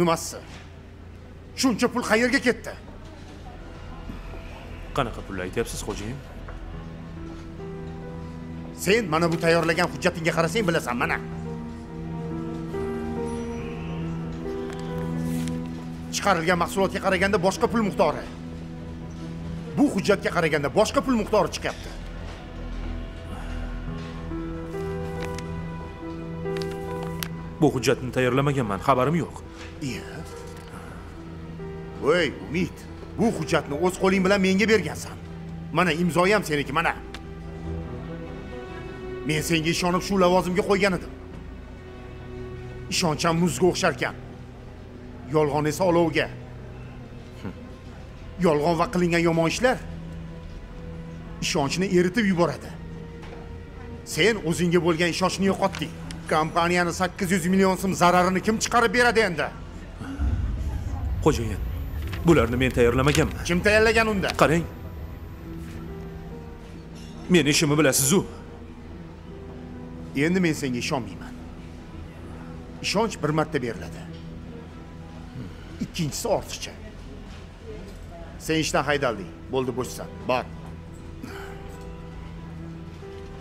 nimasi shuncha pul qayerga ketdi? Qanaqa pul aytyapsiz xo'jayin? Sen mana bu tayyorlagan hujjatingga qarasang bilasan mana. Chiqarilgan mahsulotga qaraganda boshqa pul miqdori. Bu hujjatga qaraganda boshqa pul miqdori chiqyapti bu hujjatni tayyorlamaganman xabarim yo'q voy umid bu hujjatni o'z qo'ling bilan menga bergansan mana imzoyi ham seniki mana men senga ishonib shu lavozimga qo'ygan edim ishoncham muzga o'xsharkan yolg'on esa olovga yolg'on va qilingan yomon ishlar ishonchni eritib yuboradi. Sen o'zingga bo'lgan ishonchni yo'qotding kompaniyani 800 million so'm zararini kim chiqarib beradi endi? Xo'jayin bularni men tayyorlamaganman. Kim tayyorlagan unda? Qarang. Men ishimni bilasiz-ku endi men senga ishonmayman. Ishonch bir marta beriladi. Ikkinchisi ortiqcha. Sen ishdan haydalding. Bo'ldi bo'shsan. Bor.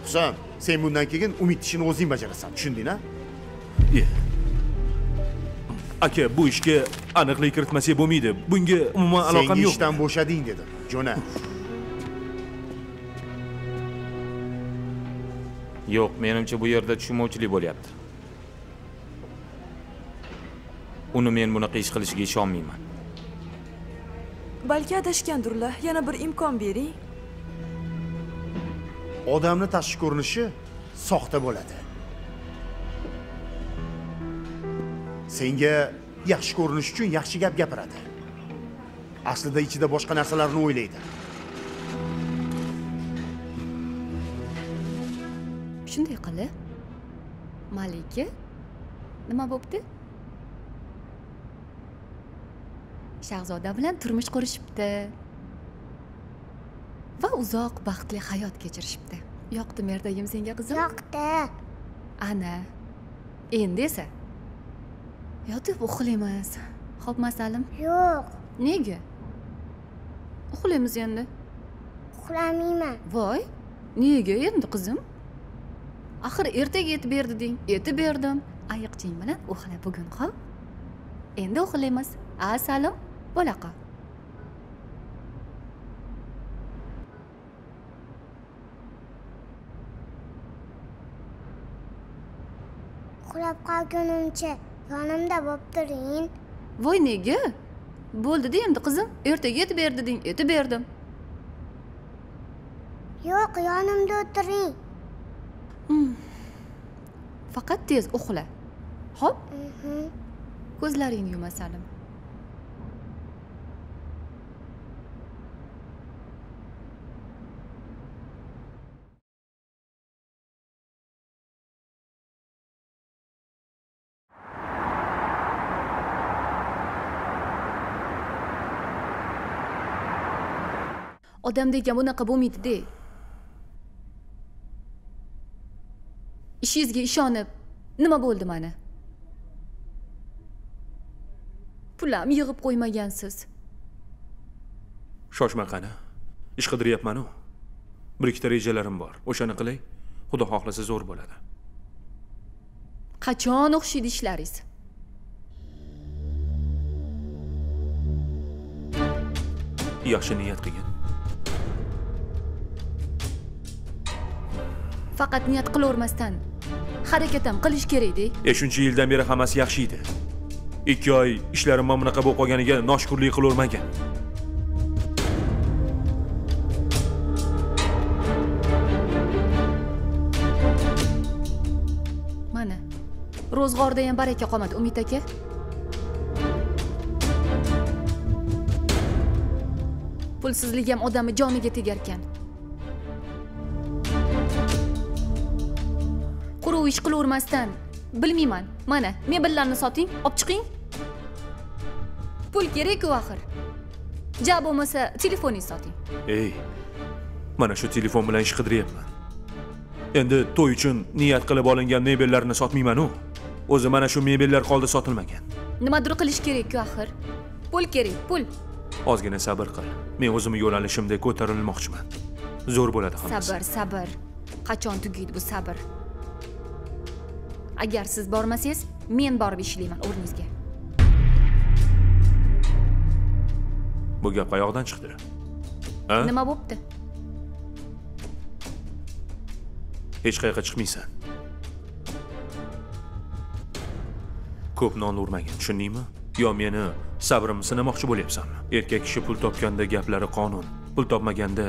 Husan sen bundan keyin umid ishini o'zing bajarasan tushunding a Ye. aka bu ishga aniqlik kiritmasak bo'lmaydi. Bunga umuman aloqam yo'q. ishdan bo'shading dedim. Jo'na. Yo'q menimcha bu yerda tushunmovchilik bo'lyapti. Uni men bunaqa ish qilishiga ishonmayman. Balki adashgandirlar yana bir imkon bering odamni tashqi ko'rinishi soxta bo'ladi. Senga yaxshi ko'rinish uchun yaxshi gap gapiradi. Aslida ichida boshqa narsalarni o'ylaydi. Shunday qilib malika nima bo'pti? Shahzoda bilan turmush qurishibdi. Va uzoq baxtli hayot kechirishibdi. Yoqdimi ertagim senga qizim. Yoqdi. Ana endi esa. Yotib uxlaymiz. Xo'p masalim? Yo'q. Nega? Uxlaymiz endi. Uxlamayman. Voy nega endi qizim? Axir ertaga yetib ber deding yetib berdim. Ayiqching bilan uxla bugun xo'p? Endi uxlaymiz. A salim bo'laqa uxlab qolgunimcha yonimda bo'lib turing. Voy nega? Bo'ldida endi qizim. Ertaga yetib ber deding yetib berdim. Yo'q yonimda o'tiring. Faqat tez uxla. Ho'p Mhm. ko'zlaringni yuma salim odam degan bunaqa bo'lmaydida. Ishingizga ishonib nima bo'ldi mana? Pulamni yig'ib qo'ymagansiz. Shoshma qani. Ish qidiryapmanu bir ikkita rejalarim bor. O'shani qilay. Xudo xohlasa zo'r bo'ladi. Qachon o'xshaydi ishlaringiz? Yaxshi niyat qilgin faqat niyat qilavermasdan harakat ham qilish kerakda e shuncha yildan beri hammasi yaxshi edi. Ikki oy ishlarim mana bunaqa bo'lib qolganiga noshukurlik qilavermagin mana ro'zg'orda ham baraka qolmadi umid aka. Pulsizlik ham odamni joniga tegarkan ish qilavermasdan. Bilmayman. Mana mebellarni soting olib chiqing. Pul kerak-ku axir. Ja bo'lmasa telefoningizni soting. Ey mana shu telefon bilan ish qidiryapman endi to'y uchun niyat qilib olingan mebellarni sotmaymanu. O'zi mana shu mebellar qoldi sotilmagan. Nimadir qilish kerak-ku axir. Pul kerak pul. Ozgina sabr qil. Men o'zimni yo'nalishimda ko'tarilmoqchiman. Zo'r bo'ladi hammasi sabr sabr. Qachon tugaydi bu sabr agar siz bormasangiz men borib ishlayman o'rningizga. Bu gap qayoqdan chiqdi. Nima bo'pti? Hech qayoqqa chiqmaysan. Ko'p non urmagin tushundingmi? Yo meni sabrimni sinamoqchi bo'lyapsanmi? Erkak kishi pul topganda gaplari qonun pul topmaganda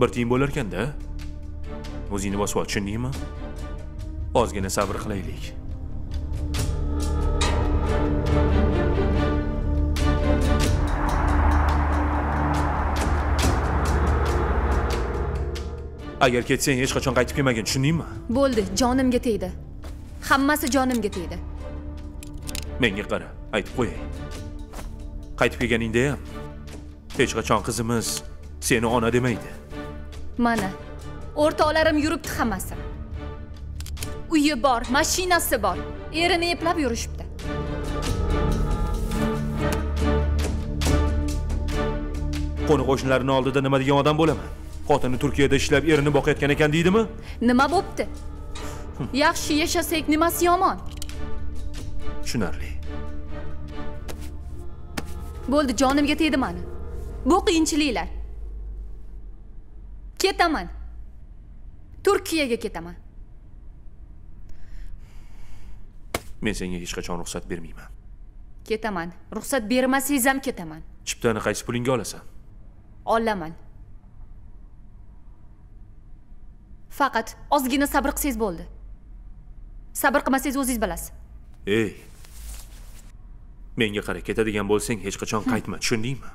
bir tiyin bo'larkanda o'zingni bosib ol tushundingmi ozgina sabr qilaylik. Agar ketsang hech qachon qaytib kelmagin tushundingmi? Bo'ldi jonimga tegdi. Hammasi jonimga tegdi. Menga qara aytib qo'yay. Qaytib kelganingda ham hech qachon qizimiz seni ona demaydi. Mana o'rtoqlarim yuribdi hammasi uyi bor mashinasi bor. Erini eplab yurishibdi. Qo'ni qo'shnilarini oldida nima degan odam bo'laman? Xotini turkiyada ishlab erini boqayotgan ekan deydimi? Nima bo'pti? Yaxshi yashasak nimasi yomon? Tushunarli. Bo'ldi jonimga tegdi mani. Bu qiyinchiliklar. Ketaman. Turkiyaga ketaman men senga hech qachon ruxsat bermayman. Ketaman. Ruxsat bermasangiz ham ketaman. Chiptani qaysi pulingga olasan? Olaman. Faqat ozgina sabr qilsangiz bo'ldi. Sabr qilmasangiz o'zingiz bilasiz. Ey! Menga qara ketadigan bo'lsang hech qachon qaytma tushundingmi?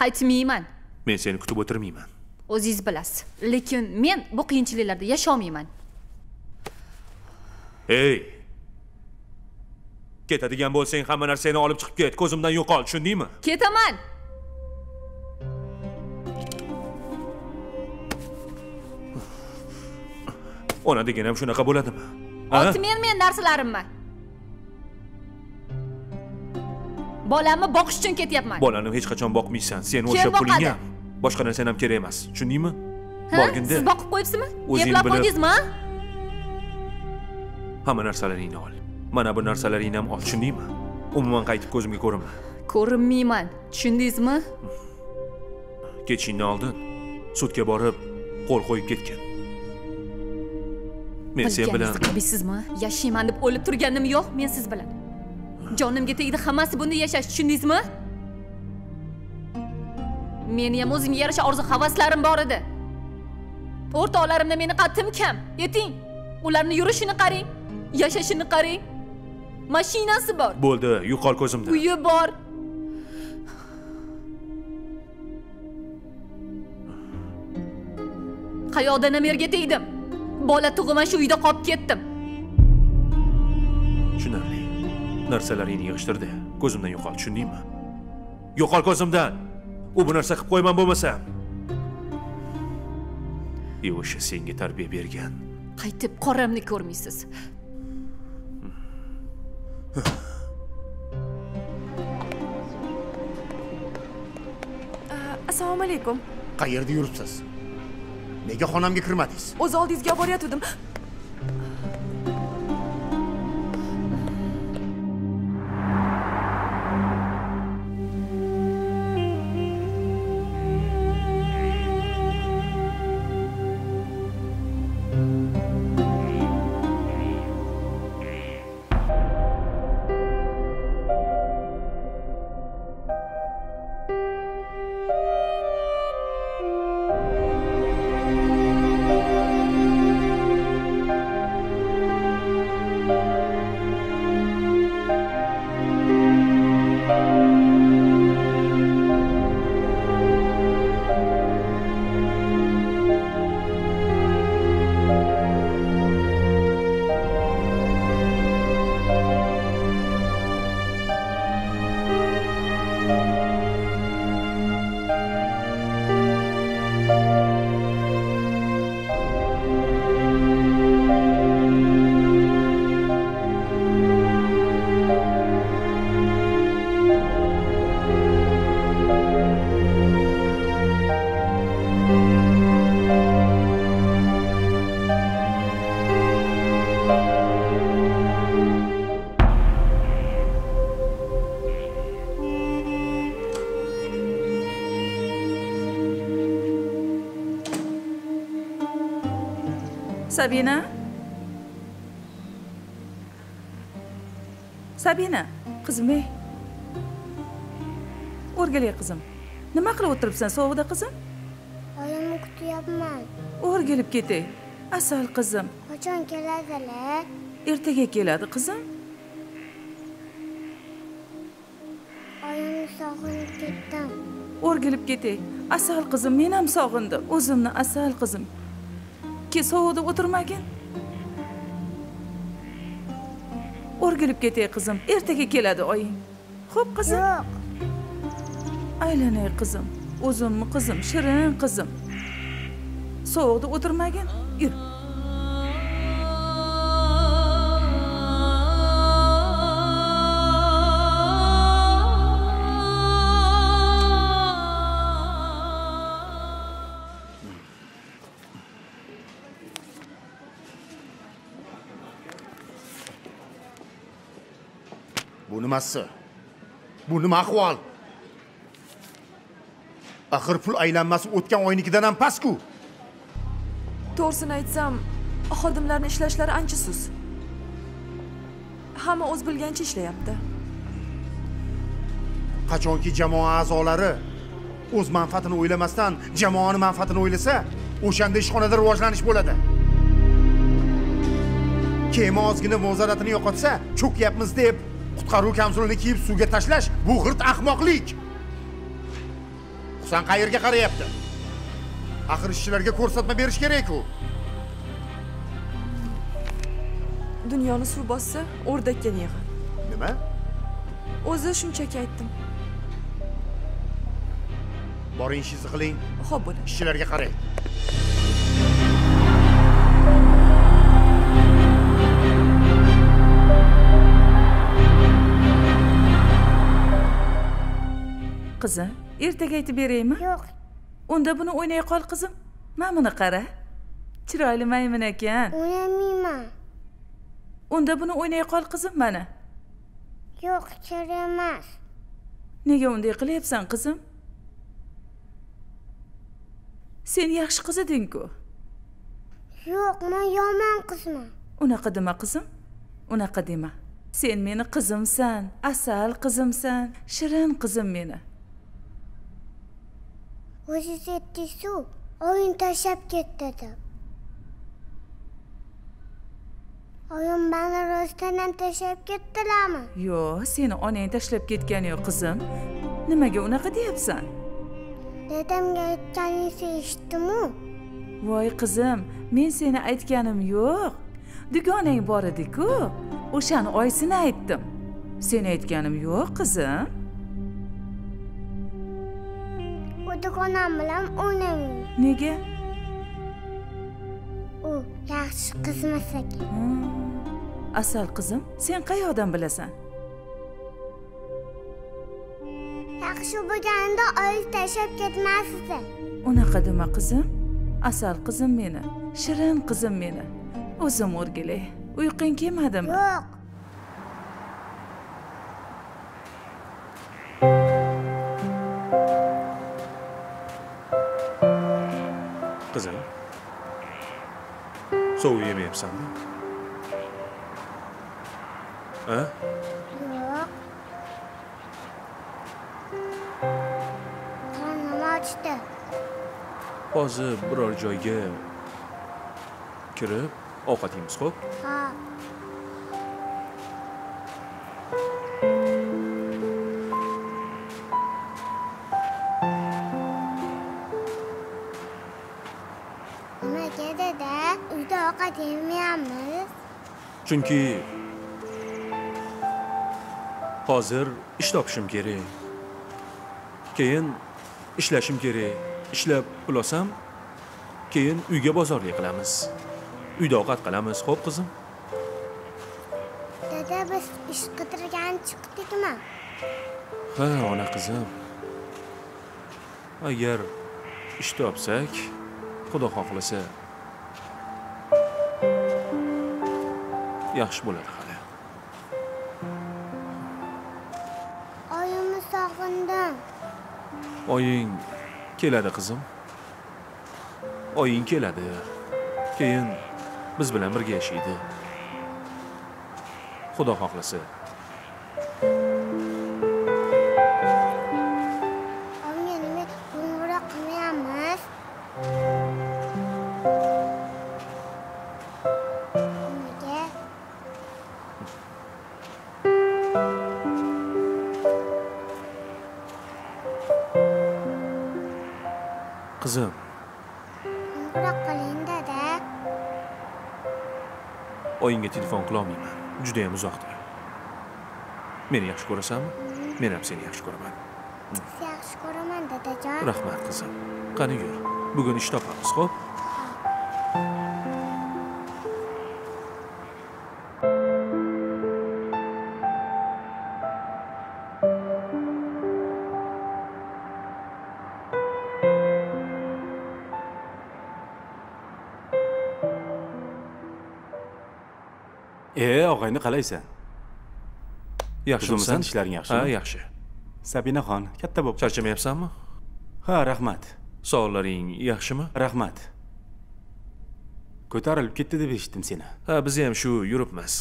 Qaytmayman. Men seni kutib o'tirmayman. O'zingiz bilasiz. Lekin men bu qiyinchiliklarda yasholmayman. Ey ketadigan bo'lsang hamma narsani olib chiqib ket ko'zimdan yo'qol tushundingmi? Ketaman. Ona degan ham shunaqa bo'ladimi? Ha? otmen men narsalarimni bolamni boqish uchun ketyapman. Bolani hech qachon boqmaysan sen o'sha puling boqadi? ham boshqa narsan ham kerak emas tushundingmi? Ha? borginda siz boqib qo'yibsizmi? O'zing bilib- qo'ydingizmi? Ha? hamma narsalaringni ol mana bu narsalaringni ham ol tushundingmi umuman qaytib ko'zimga ko'rinma. Ko'rinmayman. Tushundingizmi? Ketishingdan oldin sudga borib qo'l qo'yib ketgin. Men sen bilan qilmaysizmi yashayman deb o'lib turganim yo'q men siz bilan. Jonimga tegdi hammasi bunda yashash tushundingizmi? Meni ham o'zimga yarasha orzu havaslarim bor edi. O'rtoqlarimda meni qaddim kam. Yeting ularni yurishini qarang yashashini qarang mashinasi bor. Bo'ldi yo'qol ko'zimdan uyi bor. Qayoqdan ham yerga tegdim? Bola tug'ma shu uyda qolib ketdim. Tushunarli. Narsalaringni yig'ishtirdi. Ko'zimdan yo'qol tushundingmi? Yo'qol ko'zimdan u bu narsa qilib qo'yman bo'lmasam и o'sha senga tarbiya bergan. Qaytib qoramni ko'rmaysiz assalomu alaykum. Qayerda yuribsiz? Nega xonamga kirmadingiz? O'z oldingizga olib borayotgandim sabina? Sabina qizim ey. O'rgilay qizim. Nima qilib o'tiribsan sovuqda qizim? Oyimni kutyapman. O'rgilib ketay. Asal qizim. Qachon keladilar? Ertaga keladi qizim. Oyimni sog'inib ketdim. O'rgilib ketay. Asal qizim men ham sog'indim. O'zimni asal qizim ke sovuqda o'tirmagin. O'rgilib ketay qizim. Ertaga keladi oying. Xo'p qizim. Yo'q. Aylanay qizim. O'zimni qizim? Shirin qizim. Sovuqda o'tirmagin. Yur nimasi bu nima ahvol. Axir pul aylanmasi o'tgan oynikidan ham pastku. To'g'risini aytsam xodimlarni ishlashlari ancha sust. Hamma o'z bilganicha ishlayapti. Qachonki jamoa a'zolari o'z manfaatini o'ylamasdan jamoani manfaatini o'ylasa o'shanda ishxonada rivojlanish bo'ladi. Kema ozgina muvozanatini yo'qotsa cho'kyapmiz deb qutqaruv kamzulini kiyib suvga tashlash bu g'irt ahmoqlik. Husan qayerga qarayapti? Axir ishchilarga ko'rsatma berish kerak-ku. Dunyoni suv bossa o'rdakka ne yig'in nima? O'zi shunchaki aytdim. Boring ishingizni qiling. Ho'p bo'ladi ishchilarga qarang qizim ertaga aytib beraymi yo'q unda buni o'ynay qol qizim mana buni qara chiroyli maymun ekan o'ynamayman unda buni o'ynay qol qizim mana yo'q kerak emas nega unday qilyapsan qizim sen yaxshi qiz eding-ku yo'q men yomon qizman unaqa dema qizim unaqa dema sen meni qizimsan asal qizimsan shirin qizim meni o'zingiz aytdingiz-ku oyim tashlab ketdi deb oyim mani rostdan ham tashlab ketdilarmi? Yo'q seni onang tashlab ketgani yo'q qizim. Nimaga unaqa deyapsan? Dadamga aytganingizni eshitdimu voy qizim men seni aytganim yo'q. Dugonang bor edi-ku. O'shani oysini aytdim. Seni aytganim yo'q qizim u dugonam bilan o'ynamayman nega? U yaxshi qizmas ekan Hmm. asal qizim sen qayoqdan bilasan? Yaxshi bo'lganida oyingiz tashlab ketmas edi unaqa dema qizim. Asal qizim meni shirin qizim meni. O'zim o'rgilay uyqung kelmadimi? Yo'q sovuq yemayapsanmi a yo'q qornim ochdi hozir biror joyga kirib ovqat yeymiz xo'p ha chunki hozir ish topishim kerak. Keyin ishlashim kerak. Ishlab pul olsam keyin uyga bozorlik qilamiz. Uyda ovqat qilamiz. Xo'p qizim. Dada biz ish qidirgan chiqdikmi? Ha ona qizim. Agar ish topsak xudo xohlasa yaxshi bo'ladi hali. Oyimni sog'indim oying keladi qizim. Oying keladi. Keyin biz bilan birga yashaydi. Xudo xohlasa judayam uzoqda meni yaxshi ko'rasanmi men ham seni yaxshi ko'raman Sizni yaxshi ko'raman dadajon. rahmat qizim qani yur bugun ish topamiz xo'p e og'ayni qalaysan yaxshimisan ishlaring yaxshimi? ha yaxshi sabinaxon katta bo'p charchamayapsanmi ha rahmat. Sog'liqlaring yaxshimi rahmat. Ko'tarilib ketdi deb eshitdim seni. Ha biz ham shu yuribmiz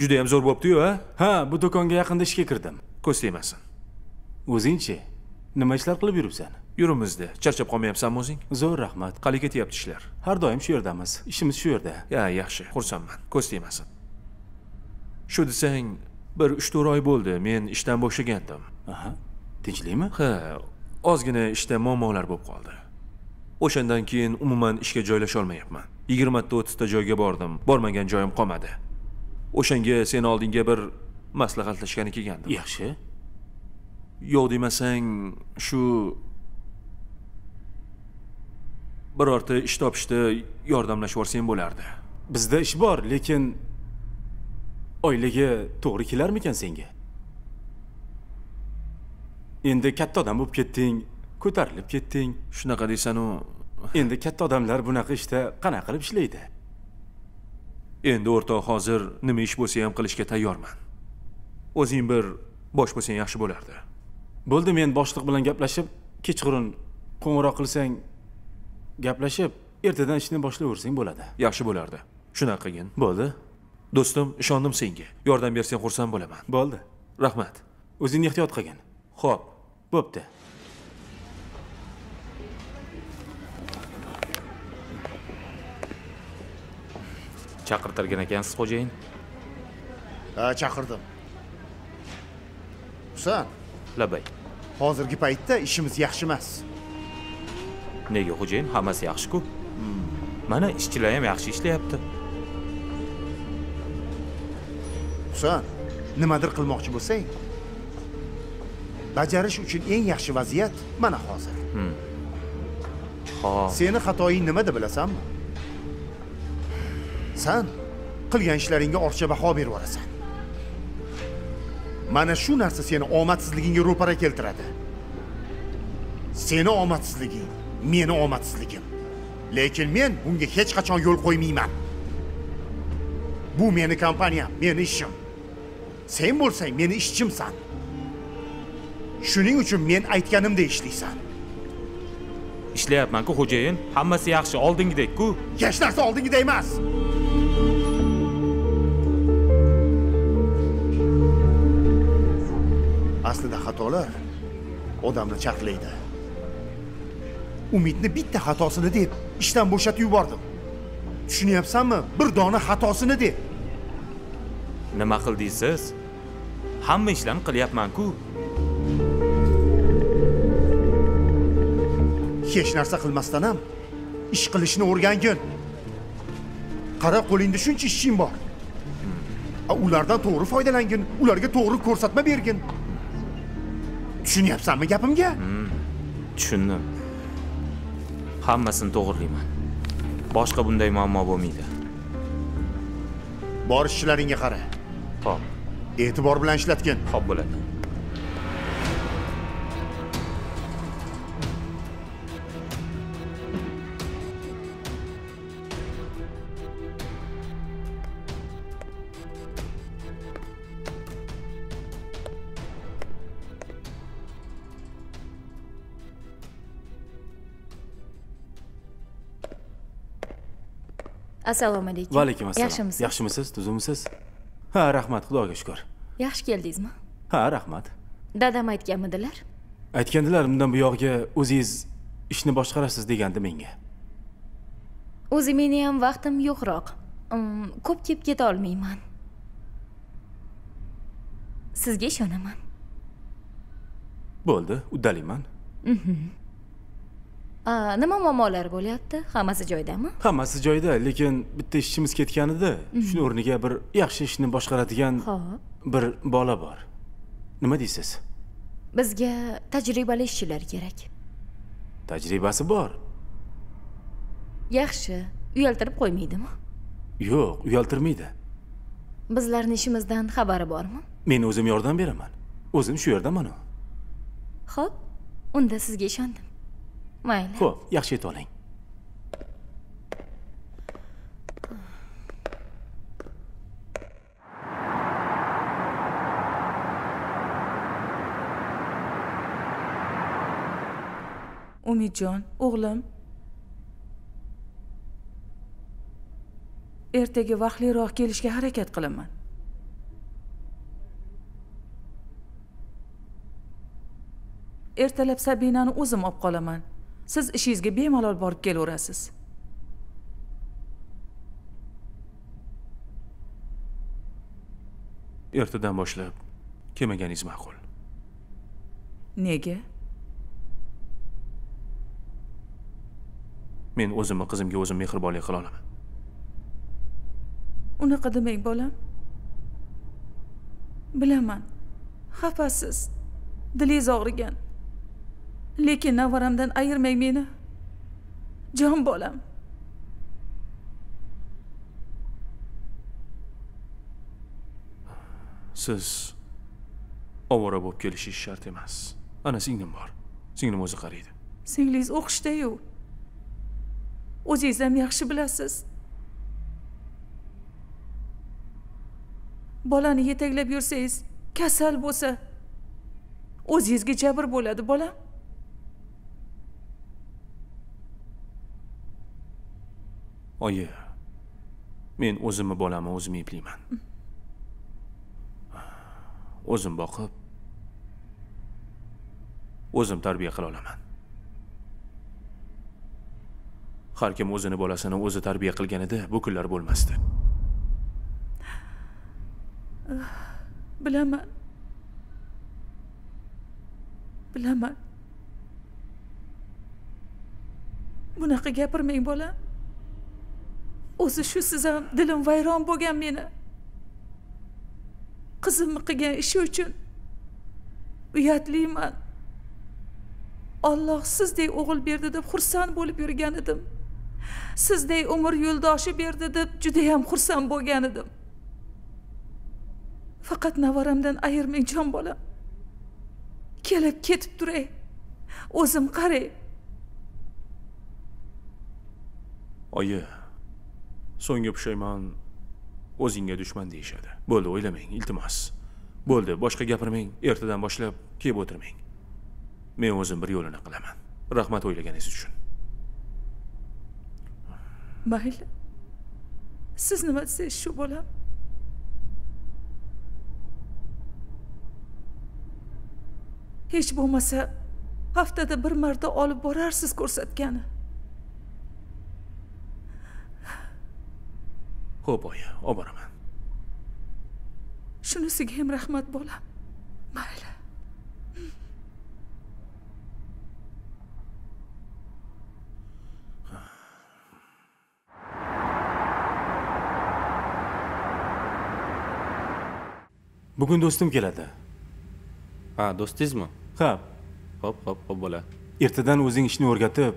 judayam zo'r bo'libdi-yu a ha bu do'konga yaqinda ishga kirdim. Ko'z tegmasin. O'zingchi nima ishlar qilib yuribsan? Yuribmizda charchab qolmayapsanmi o'zing? Zo'r rahmat. Qalay ketyapti ishlar. Har doim shu yerdamiz. İshimiz shu yerda. Ya yaxshi. Xursandman. Ko'z tegmasin shu desang bir uch to'rt oy bo'ldi men ishdan bo'shagandim. Aha tinchlikmi? Ha ozgina ishda muammolar bo'lib qoldi. O'shandan keyin umuman ishga joylasholmayapman. Yigirmata o'ttizta joyga bordim bormagan joyim qolmadi. O'shanga seni oldingga bir maslahatlashgani kelgandim. Yaxshi. Yo'q demasang shu birorta ish topishda yordamlashib yuborsang bo'lardi. Bizda ish bor lekin oilaga to'g'ri kelarmikan senga? Endi katta odam bo'lib ketding ko'tarilib ketding. Shunaqa deysanu endi katta odamlar bunaqa ishda qanaqa qilib ishlaydi? Endi o'rtoq hozir nima ish bo'lsa ham qilishga tayyorman. O'zing bir bosh bo'lsang yaxshi bo'lardi. Bo'ldi men boshliq bilan gaplashib kechqurun qo'ng'iroq qilsang gaplashib ertadan ishni boshlayversang bo'ladi. Yaxshi bo'lardi. Shunaqa qilgin. Bo'ldi do'stim ishondim senga. Yordam bersang xursand bo'laman. Bo'ldi. Rahmat. O'zingni ehtiyot qilgin. Ho'p bo'pti. Chaqirtirgan ekansiz xo'jayin? Ha chaqirdim. Husan labay. hozirgi paytda ishimiz yaxshi emas. Nega xo'jayin? Hammasi yaxshi-ku. Mana ishchilar ham yaxshi ishlayapti husan nimadir qilmoqchi bo'lsang bajarish uchun eng yaxshi vaziyat mana hozir. Hop seni xatoying nimada bilasanmi? San qilgan ishlaringga ortiqcha baho berib yuborasan. Mana shu narsa seni omadsizligingga ro'para keltiradi. Seni omadsizliging meni omadsizligim. Lekin men bunga hech qachon yo'l qo'ymayman. Bu meni kompaniyam meni ishim sen bo'lsang meni ishchimsan shuning uchun men aytganimda ishlaysan. Ishlayapman-ku xo'jayin. Hammasi yaxshi oldingidek-ku. Hech narsa oldingida emas. Aslida xatolar odamni charxlaydi umidni bitta xatosini deb ishdan bo'shatib yubordim. Tushunyapsanmi? Bir dona xatosini deb nima qildingiz hamma ishlarni qilyapman-ku. Hech narsa qilmasdan ham ish qilishni o'rgangin. Qara qo'lingda shuncha ishching bor. A, ulardan to'g'ri foydalangin ularga to'g'ri ko'rsatma bergin. Tushunyapsanmi gapimga? Tushundim. Hammasini to'g'irlayman. Boshqa bunday muammo bo'lmaydi. Bor ishchilaringga qara Tamam. E'tibor bilan ishlatgin. Xo'p bo'ladi. assalomu alaykum va alaykum assalom yaxshimisiz yaxshimisiz tuzukmisiz ha rahmat xudoga shukur yaxshi keldingizmi? Ha rahmat. Dadam aytganmidilar? Aytgandilar bundan buyog'iga o'zingiz ishni boshqarasiz degandi menga. O'zi meni ham vaqtim yo'qroq. Mm, ko'p kelib keta olmayman. Sizga ishonaman. Bo'ldi uddalayman Aa, nima muammolar bo'lyapti? Hammasi joyidami hammasi joyida lekin bitta ishchimiz ketgan edi shuni o'rniga bir yaxshi ishni boshqaradigan bir bola bor. Nima deysiz? Bizga tajribali ishchilar kerak. Tajribasi bor. Yaxshi. Uyaltirib qo'ymaydimi? Yo'q uyaltirmaydi. Bizlarni ishimizdan xabari bormi? Men o'zim yordam beraman. O'zim shu yerdamanu ho'p. Unda sizga ishondim mayli ho'p yaxshi yetib oling umidjon o'g'lim ertaga vaqtliroq kelishga harakat qilaman ertalab sabinani o'zim olib qolaman siz ishingizga bemalol borib kelaverasiz. Ertadan boshlab kelmaganingiz ma'qul. Nega? Men o'zimni qizimga o'zim mehribonlik qila olaman. Unaqa demang bolam. Bilaman. Xafasiz. Dilingiz og'rigan lekin navaramdan ayirmang meni. Jon bolam. Siz ovora bo'lib kelishingiz shart emas. Ana singlim bor. Singlim o'zi qaraydi singlingiz o'qishdayu. O'zingiz ham yaxshi bilasiz. Bolani yetaklab yursangiz kasal bo'lsa o'zingizga jabr bo'ladi bolam oyi men o'zimni bolamni o'zim eplayman. O'zim boqib o'zim tarbiya qila olaman. Har kim o'zini bolasini o'zi tarbiya qilganida bu kunlar bo'lmasdi. Bilaman bilaman bunaqa gapirmang bolam. O'zi shu siz ham dilim vayron bo'lgan meni. Qizimni qilgan ishi uchun uyatliman. Olloh sizdek o'g'il berdi deb xursand bo'lib yurgan edim. Sizdek umr yo'ldoshi berdi deb judayam xursand bo'lgan edim. Faqat navaramdan ayirmang jon bolam. Kelib ketib turay. O'zim qaray oyi so'nggi pushaymon o'zingga dushman deyishadi. Bo'ldi o'ylamang iltimos. Bo'ldi boshqa gapirmang ertadan boshlab kelib o'tirmang. Men o'zim bir yo'lini qilaman. Rahmat o'ylaganingiz uchun. Mayli. Siz nima desangiz shu bolam. Hech bo'lmasa haftada bir marta olib borarsiz ko'rsatgani. Ho'p oyi olib boraman shunisiga ham rahmat bolam. Mayli. Bugun do'stim keladi. Ha do'stingizmi? Ha. Ho'p ho'p ho'p bo'ladi ertadan o'zing ishni o'rgatib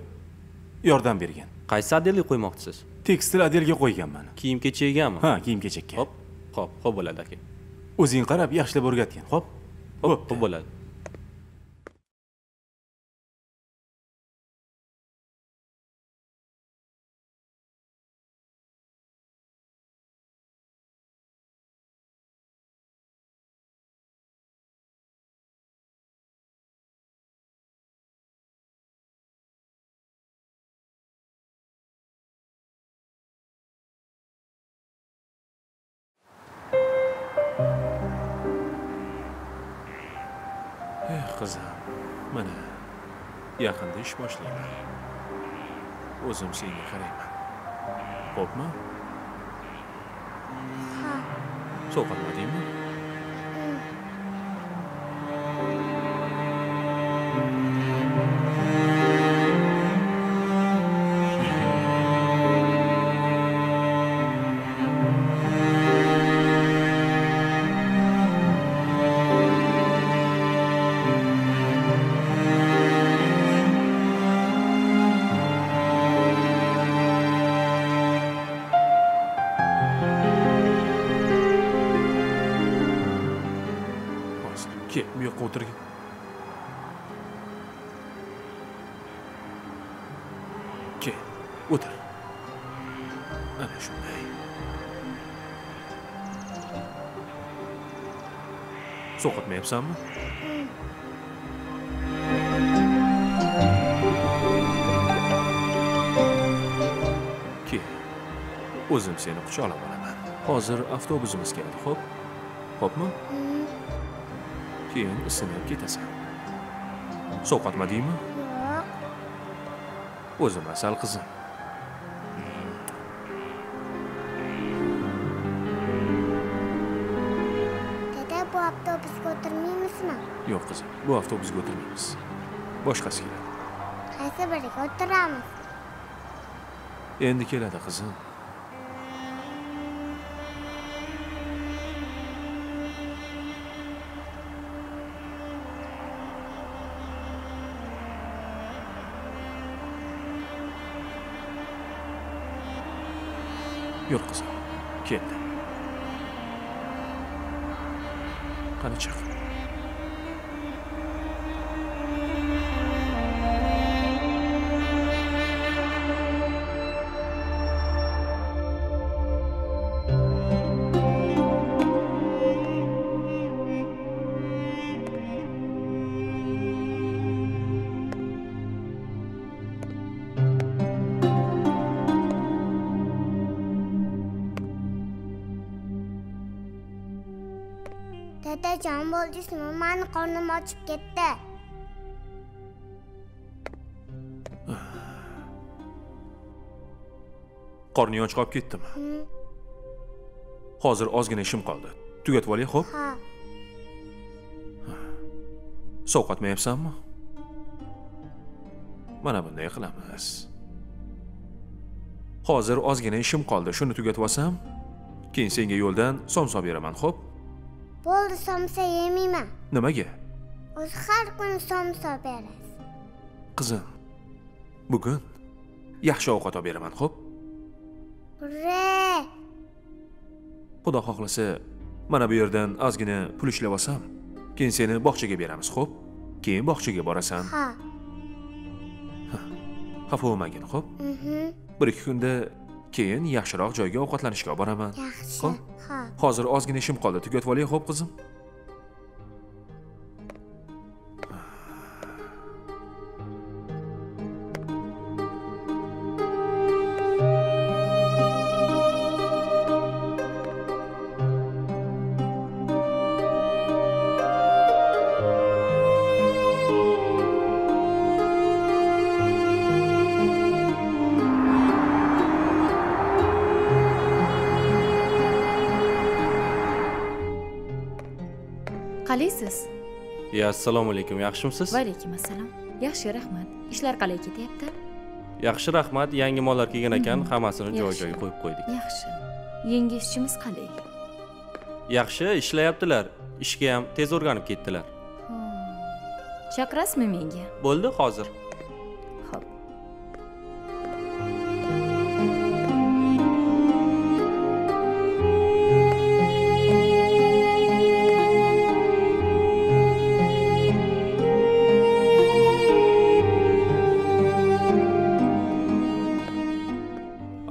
yordam bergin. Qaysi отделga qo'ymoqchisiz tekstil otdelga qo'yganman. Kiyim kechagami ha kiyim kechakka. Ho'p ho'p ho'p bo'ladi aka. O'zing qarab yaxshilab o'rgatgin. Ho'p ho'p ho'p bo'ladi yaqinda ish boshlayman. O'zim senga qarayman. Xo'pmi ha sovqotmayapsanmi kel o'zim seni quchoqlab olaman. Hozir avtobusimiz keladi xo'p? Xo'pmi? Keyin isinib ketasan. Sovqotmadingmi? Yo'q. O'zim asal qizim bu avtobusga o'tirmaymiz boshqasi keladi qaysi biriga o'tiramiz? Endi keladi qizim bo'ldingizmi mani qornim ochib ketdi. Qorning och qolib ketdimi? Hozir ozgina ishim qoldi. Tugatib olay xo'p? Ha. Sovqotmayapsanmi? Mana bunday qilamiz. Hozir ozgina ishim qoldi. Shuni tugatib olsam keyin senga yo'ldan somsa beraman xo'p bo'ldi somsa yemayman nimaga? O'zi har kuni somsa berasiz. Qizim bugun yaxshi ovqat olib beraman xo'p? Ure xudo xohlasa mana bu yerdan ozgina pul ishlab olsam keyin seni bog'chaga beramiz xo'p? Keyin bog'chaga borasan. Ha. Xafa bo'lmagin xo'p? Mhm. Bir ikki kunda keyin yaxshiroq joyga ovqatlanishga olib boraman. Yaxshi. Ha. Hozir ozgina ishim qoldi. Tugatib olay xo'p qizim assalomu alaykum, yaxshimisiz? va alaykum assalom yaxshi rahmat ishlar qalay ketyapti Yaxshi, rahmat. Yangi mollar kelgan ekan, hammasini Yaxshi. joy-joyiga qo'yib qo'ydik. yaxshi yangi ishchimiz qalay Yaxshi, ishlayaptilar. Ishga ham tez o'rganib ketdilar. chaqirasizmi menga Bo'ldi hozir.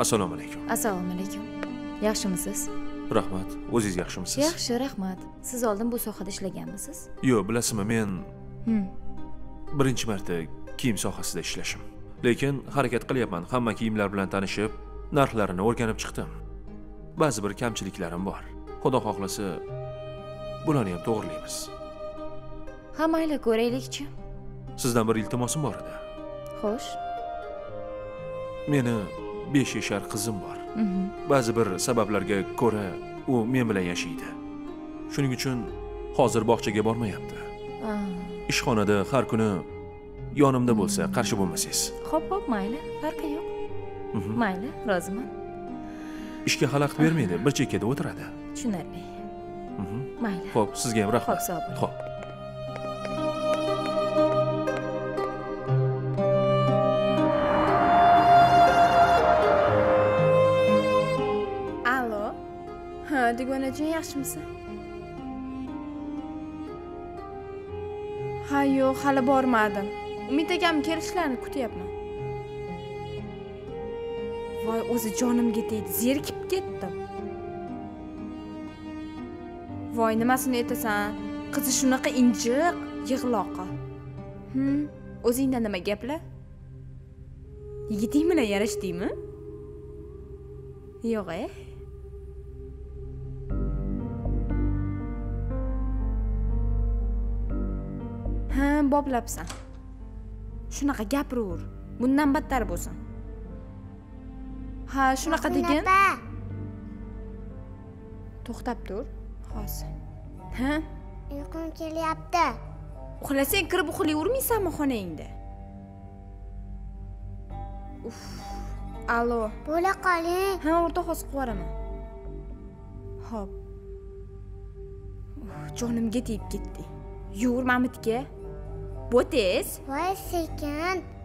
Assalomu alaykum. Assalomu alaykum. Yaxshimisiz? Rahmat. O'zingiz yaxshimisiz? Yaxshi rahmat. Siz oldin bu sohada ishlaganmisiz? Yo'q bilasizmi men Hmm. birinchi marta kiyim sohasida ishlashim. Lekin harakat qilyapman. Hamma kiyimlar bilan tanishib narxlarini o'rganib chiqdim. Ba'zi bir kamchiliklarim bor. Xudo xohlasa bularni ham to'g'irlaymiz. Ha mayli ko'raylikchi? Sizdan bir iltimosim bor edi. Xo'sh. Meni besh yashar qizim bor. Ba'zi bir sabablarga ko'ra u men bilan yashaydi. Shuning uchun hozir bog'chaga bormayapti. Ah, ishxonada har kuni yonimda bo'lsa qarshi bo'lmasangiz. Ho'p ho'p mayli farqi yo'q. Mhm. mayli roziman. Ishga xalaqit bermaydi bir chekkada o'tiradi. Tushunarli. Mhm. mayli. Ho'p sizga ham rahmat. Xo'p, sog' bo'ling. ho'p dugonajon yaxshimisan ha yo'q hali bormadim. Umid akam kelishlarini kutyapman. Voy o'zi jonimga tegdi zerikib ketdim. Voy nimasini aytasan? Qizi shunaqa injiq yig'loqi hm o'zingda nima gaplar? Yigiting bilan yarashdingmi? Yo'q e ha boplabsan shunaqa gapiraver bundan battar bo'lsin. Ha shunaqa degin? to'xtab tur. Hozir ha? Uyqum kelyapti. Uxlasang kirib uxlayvermaysanmi xonangda? Uf allo bo'la qoling. Ha o'rta hozir qilib yuboraman ho'p jonimga tegib ketdi. Yur mamitga bu tez voy sekin oyijon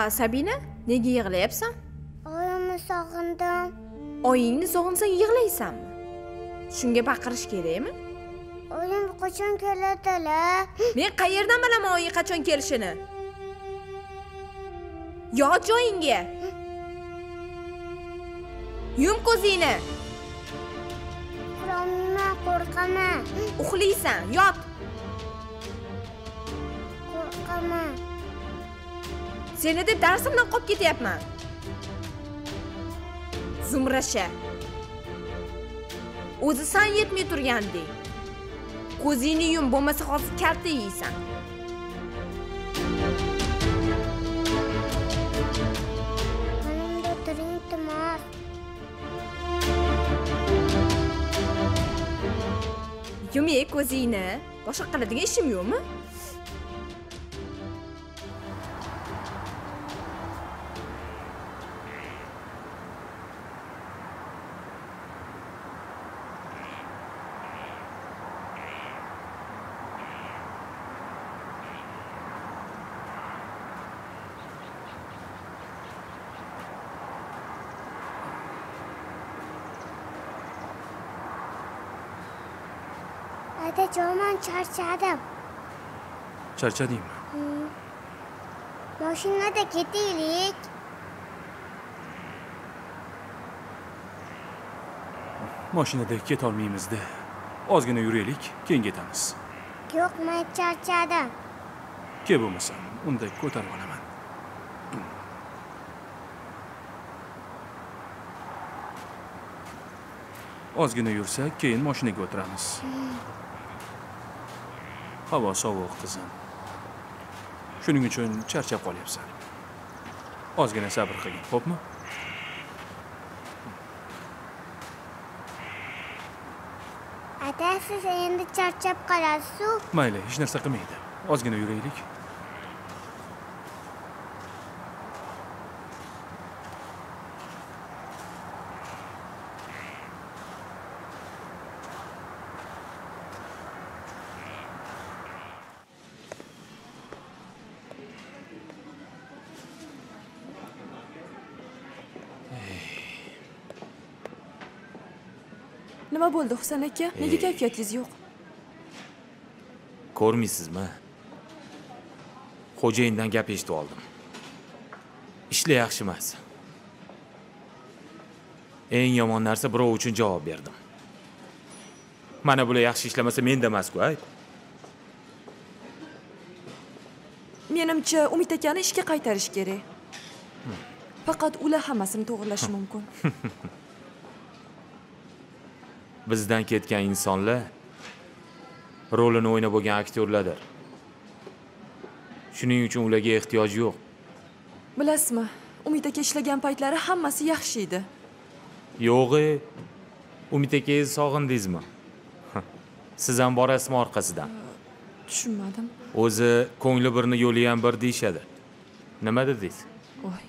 ha sabina nega yig'layapsan? Oyimni sog'indim. Oyingni sog'insang yig'laysanmi? Shunga baqirish kerakmi? Oyim qachon keladilar? Men qayerdan bilaman oying qachon kelishini? Yot joyingga. Yum ko'zingni. Uxlolmayman qo'rqaman. Uxlaysan yot seni deb darsimdan qolib ketyapman. Zumrasha. O'zi san yetmay turganding ko'zingni yum bo'lmasa hozir kalta yeysan. Yonimda iltimos yum ko'zingni. Boshqa qiladigan ishim yo'qmi? Dadajoman charchadim. charchadingmi Mashinada ketaylik. mashinada ketolmaymizda ozgina yuraylik keyin ketamiz Yo'q, men charchadim. ke bo'lmasa unda ko'tarib olaman ozgina yursak keyin mashinaga o'tiramiz havo sovuq qizim. Shuning uchun charchab qolyapsan. Ozgina sabr qilgin xo'pmi? Aka siz endi charchab qolasiz mayli hech narsa qilmaydi. Ozgina yuraylik bo'ldi husan aka. Nega kayfiyatingiz yo'q? Ko'rmaysizmi xo'jayindan gap eshitib oldim. Ishlar yaxshi emas. Eng yomon narsa birov uchun javob berdim. Mana bular yaxshi ishlamasa menda emasku ay. Menimcha umid akani ishga qaytarish kerak. Faqat ular hammasini to'g'irlashi mumkin bizdan ketgan insonlar rolini o'ynab bo'lgan aktyorlardir. Shuning uchun ularga ehtiyoj yo'q. Bilasizmi umid aka ishlagan paytlari hammasi yaxshi edi. Yo'g'e umid akangizni sog'indingizmi siz ham borasizmi orqasidan. Tushunmadim. O'zi ko'ngli birni yo'li ham bir deyishadi. Nima dedingiz? Voy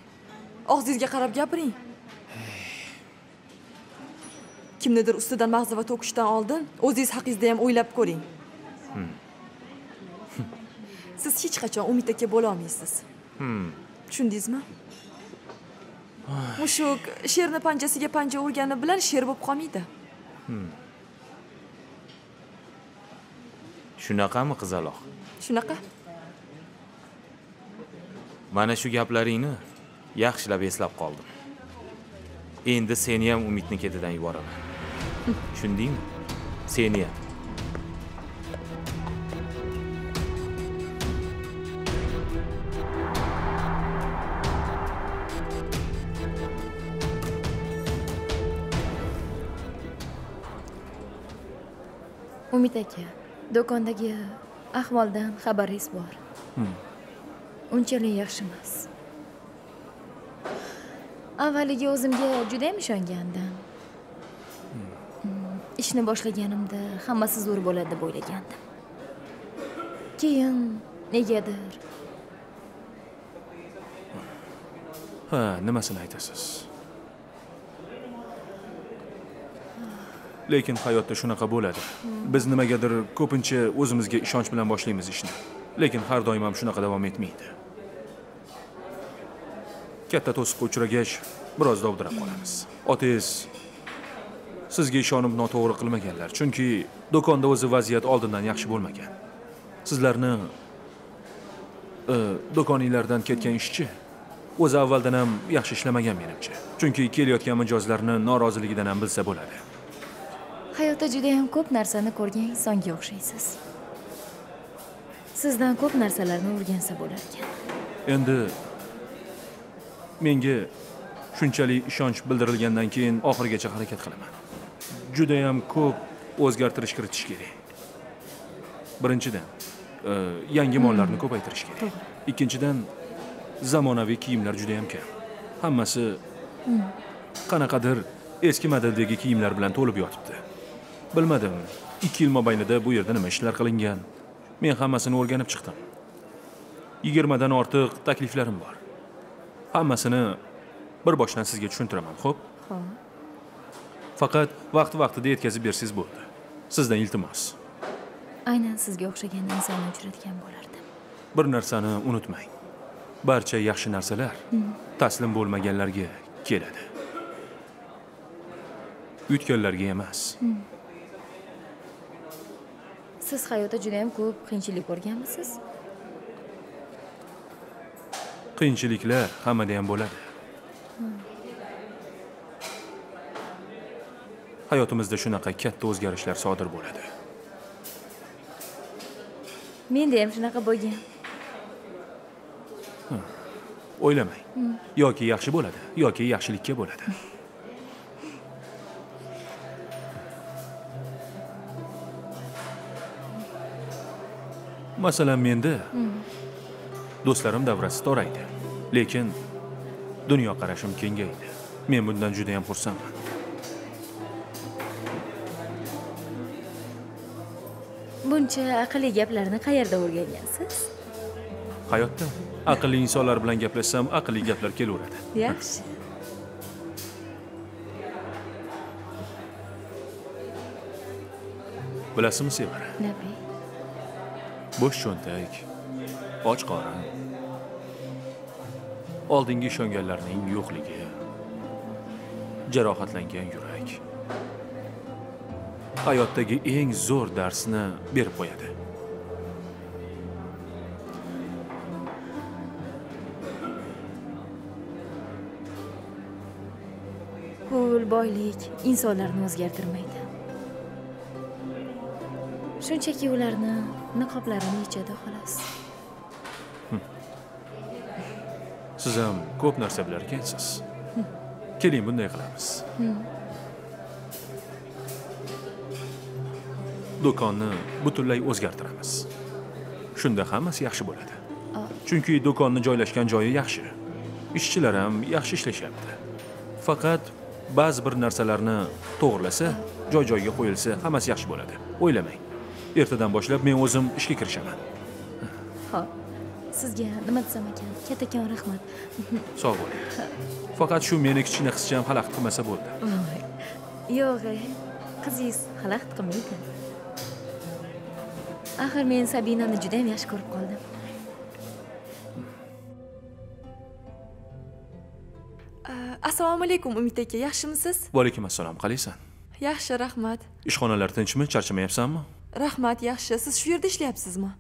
og'zingizga qarab gapiring kimnidir ustidan mag'zava to'kishdan oldin o'zingiz haqingizda ham o'ylab ko'ring. Siz hech qachon umid aka bo'lolmaysiz tushundingizmi? Mushuk sherni panjasiga panja urgani bilan sher bo'lib qolmaydi. Shunaqami qizaloq? Shunaqa. Mana shu gaplaringni yaxshilab eslab qoldim. Endi seni ham umidni ketidan yuboraman tushundingmi seni ham umid aka do'kondagi ahvoldan xabaringiz bor. Unchalik yaxshi emas. Avvaliga o'zimga judayam ishongandim ishni boshlaganimda hammasi zo'r bo'ladi deb o'ylagandim. Keyin negadir? Ha nimasini aytasiz? Lekin hayotda shunaqa bo'ladi. Biz nimagadir ko'pincha o'zimizga ishonch bilan boshlaymiz ishni. Lekin har doim ham shunaqa davom etmaydi. Katta to'siqqa uchragach biroz dovdirab qolamiz. Otangiz sizga ishonib noto'g'ri qilmaganlar chunki do'konda o'zi vaziyat oldindan yaxshi bo'lmagan. Sizlarni e, do'koninglardan ketgan ishchi o'zi avvaldan ham yaxshi ishlamagan menimcha chunki kelayotgan mijozlarni noroziligidan ham bilsa bo'ladi. Hayotda judayam ko'p narsani ko'rgan insonga o'xshaysiz. Sizdan ko'p narsalarni o'rgansa bo'larkan. Endi menga shunchalik ishonch bildirilgandan keyin oxirigacha harakat qilaman judayam ko'p o'zgartirish kiritish kerak. Birinchidan e, yangi mollarni ko'paytirish kerak. Ikkinchidan zamonaviy kiyimlar judayam kam. Hammasi qanaqadir eski modeldagi kiyimlar bilan to'lib yotibdi. Bilmadim ikki yil mobaynida bu yerda nima ishlar qilingan? Men hammasini o'rganib chiqdim. Yigirmadan ortiq takliflarim bor. Hammasini bir boshdan sizga tushuntiraman xo'p faqat vaqti vaqtida yetkazib bersangiz bo'ldi. Sizdan iltimos. Aynan sizga o'xshagan insonni uchratgan bo'lardim. Bir narsani unutmang. Barcha yaxshi narsalar taslim bo'lmaganlarga keladi. Uytganlarga emas. Siz hayotda judayam ko'p qiyinchilik ko'rganmisiz? Qiyinchiliklar hammada ham bo'ladi hayotimizda shunaqa katta o'zgarishlar sodir bo'ladi. Menda ham shunaqa bo'lgan. O'ylamang. Yoki yaxshi bo'ladi yoki yaxshilikka bo'ladi. Masalan menda do'stlarim davrasi toraydi lekin dunyoqarashim kengaydi. Men bundan juda yam xursandman buncha aqlli gaplarni qayerda o'rgangansiz? Hayotda aqlli insonlar bilan gaplashsam aqlli gaplar kelaveradi. Yaxshi. Bilasizmi sevara? Nabiy. Bo'sh cho'ntak och qorin oldinga ishonganlarning yo'qligi jarohatlangan yurak hayotdagi eng zo'r darsni berib qo'yadi. Pul boylik insonlarni o'zgartirmaydi. Shunchaki ularni niqoblarini yechadi xolos. Siz ham ko'p narsa bilar ekansiz. Keling bunday qilamiz do'konni butunlay o'zgartiramiz. Shunda hammasi yaxshi bo'ladi. Chunki do'konni joylashgan joyi yaxshi. Ishchilar ham yaxshi ishlashyapti. Faqat ba'zi bir narsalarni to'g'irlasa joy joyiga qo'yilsa hammasi yaxshi bo'ladi. O'ylamang. Ertadan boshlab men o'zim ishga kirishaman. Ho'p sizga nima desam ekan? Kattakon rahmat. Sog' bo'ling. Faqat shu meni kichkina qizcham xalaqit qilmasa bo'ldi. Voy. yo'q e, qizingiz xalaqit qilmaydi axir men sabinani juda ham yaxshi ko'rib qoldim. Assalomu alaykum umid aka. Yaxshimisiz? Va alaykum assalom qalaysan yaxshi rahmat. Ishxonalar tinchmi charchamayapsanmi? Rahmat yaxshi. Siz shu yerda ishlayapsizmi?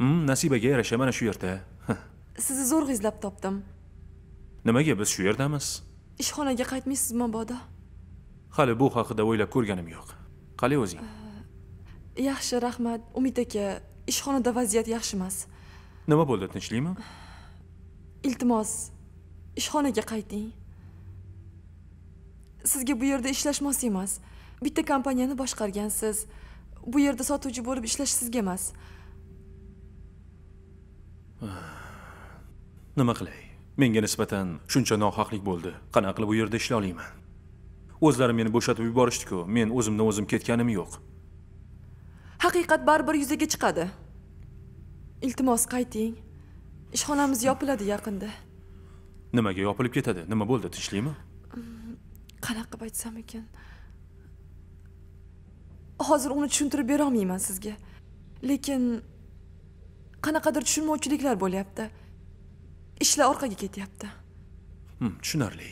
Hmm, nasibaga yarasha mana shu yerda. Sizni zo'rg'a izlab topdim. Nimaga biz shu yerdamiz? Ishxonaga qaytmaysizmi mabodo hali bu haqida o'ylab ko'rganim yo'q. Qalay o'zing yaxshi rahmat. Umid aka ishxonada vaziyat yaxshi emas. Nima bo'ldi tinchlikmi? Iltimos ishxonaga qayting. Sizga bu yerda ishlash mos emas. Bitta kompaniyani boshqargansiz. Bu yerda sotuvchi bo'lib ishlash sizga emas. Nima qilay? Menga nisbatan shuncha nohaqlik bo'ldi. Qanaqa qilib bu yerda ishlay olayman? O'zlari meni bo'shatib yuborishdi-ku. Men o'zimdan o'zim ketganim yo'q haqiqat baribir yuzaga chiqadi. Iltimos qayting. Ishxonamiz yopiladi yaqinda. Nimaga yopilib ketadi? Nima bo'ldi? Tinchlikmi? Qanaqa qilib aytsam ekan? Hozir uni tushuntirib berolmayman sizga. Lekin qanaqadir tushunmovchiliklar bo'lyapti. Ishlar orqaga ketyapti. Hmm, tushunarli.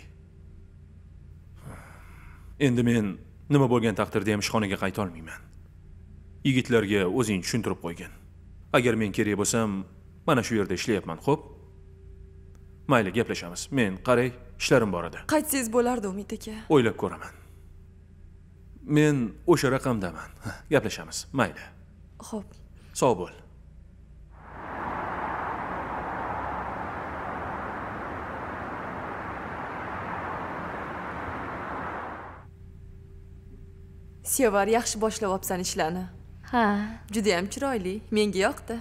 Endi men nima bo'lgan taqdirda ham ishxonaga qayta olmayman yigitlarga o'zing tushuntirib qo'ygin. Agar men kerak bo'lsam mana shu yerda ishlayapman xo'p? Mayli gaplashamiz. Men qaray ishlarim bor edi. Qaytsangiz bo'lardi umid aka. O'ylab ko'raman. Men o'sha raqamdaman. Gaplashamiz. Mayli. Ho'p sog' bo'l. Sevar yaxshi boshlayapsan ishlarni ha. Judayam chiroyli. Menga yoqdi.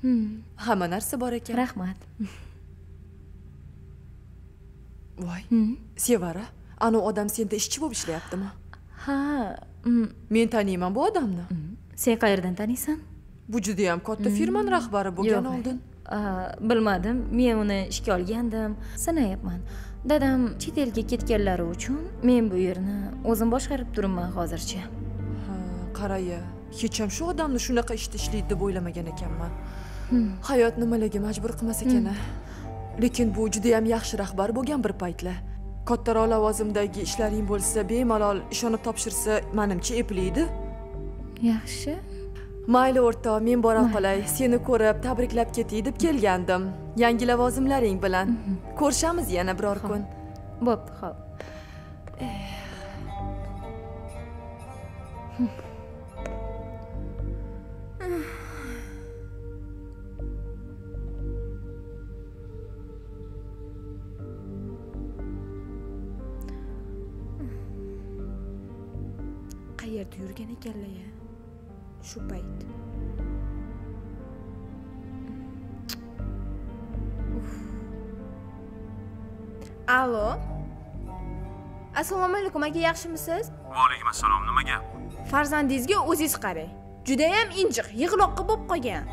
Hmm. hamma narsa bor ekan. Rahmat. Voy. Hmm. sevara anavi odam senda ishchi bo'lib ishlayaptimi? Ha mm, men taniyman bu odamni. Sen qayerdan taniysan? Bu judayam katta firmani rahbari bo'lgan oldin. bilmadim. Men uni ishga olgandim. Sanayapman dadam chet elga ketganlari uchun men bu yerni o'zim boshqarib turibman hozircha. Ha qaraya hech ham shu odamni shunaqa ishda ishlaydi deb o'ylamagan ekanman. Hmm. hayot nimalarga majbur qilmas ekan a lekin bu judayam yaxshi rahbar bo'lgan bir paytlar. Kattaroq lavozimdagi ishlaring bo'lsa bemalol ishonib topshirsa manimcha eplaydi yaxshi. Mayli o'rtoq men bora qolay. Seni ko'rib tabriklab ketay deb kelgandim. Yangi lavozimlaring bilan. Ko'rishamiz yana biror kun. Bo'pti ho'p qayerda yurgan ekanlar ya. Shu payt. Allo assalomu alaykum aka yaxshimisiz? Va alaykum assalom nima gap? Farzandingizga o'zingiz qarang. Judayam injiq yig'loqqa bo'lib qolgan.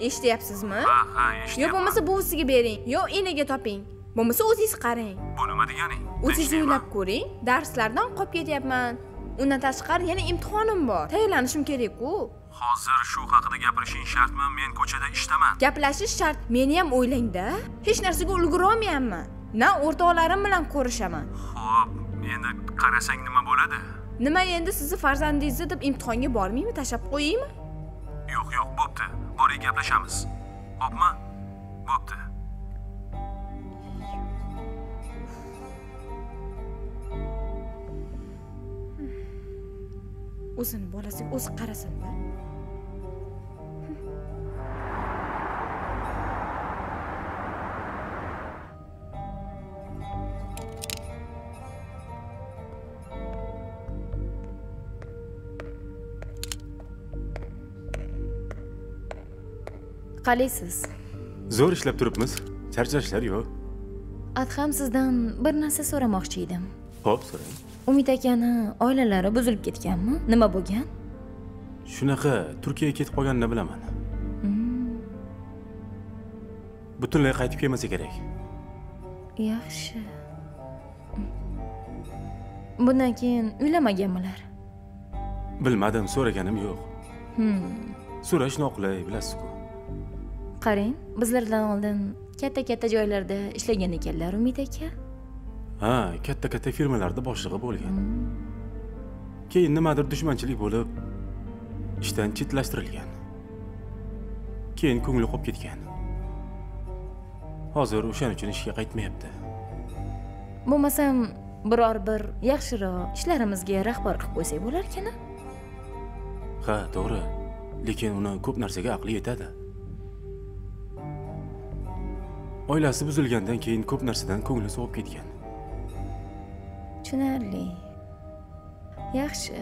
Eshityapsizmi? Ha ha yo bo'lmasa buvisiga bering. Yo enaga toping bo'lmasa o'zingiz qarang. Bu nima deganing o'zingiz o'ylab ko'ring darslardan qolib ketyapman. Undan tashqari yana imtihonim bor. Tayyorlanishim kerak-ku. Hozir shu haqida gapirishing shartmi? Men ko'chada ishdaman. Gaplashish shart meni ham o'ylangda. Hech narsaga ulgurolmayapman. Na o'rtoqlarim bilan ko'rishaman. Xo'p endi qarasang nima bo'ladi? Nima endi sizni farzandingizni deb imtihonga bormaymi tashlab qo'yaymi? Yo'q yo'q bo'pti. Boring gaplashamiz. Xo'pmi bo'pti o'zini bolasiga o'zi qarasinda qalaysiz zo'r ishlab turibmiz. Charchashlar yo'q. Adham sizdan bir narsa so'ramoqchi edim. Ho'p so'rang umid akani oilalari buzilib ketganmi? Nima bo'lgan? Shunaqa turkiyaga ketib qolganini bilaman. Butunlay qaytib kelmasa kerak. Yaxshi. Bundan keyin uylamaganmilar bilmadim so'raganim yo'q. Hmm. so'rash noqulay bilasiz-ku. Qarang bizlardan oldin katta katta joylarda ishlagan ekanlar umid aka ha katta katta firmalarda boshlig'i bo'lgan. Keyin nimadir dushmanchilik bo'lib ishdan chetlashtirilgan. Keyin ko'ngli qolib ketgan. Hozir o'shaning uchun ishga qaytmayapti. Bo'lmasam biror bir yaxshiroq ishlarimizga rahbar qilib qo'ysak bo'larkan ha to'g'ri. Lekin uni ko'p narsaga aqli yetadi. Oilasi buzilgandan keyin ko'p narsadan ko'ngli sovib ketgan tushunarli. Yaxshi.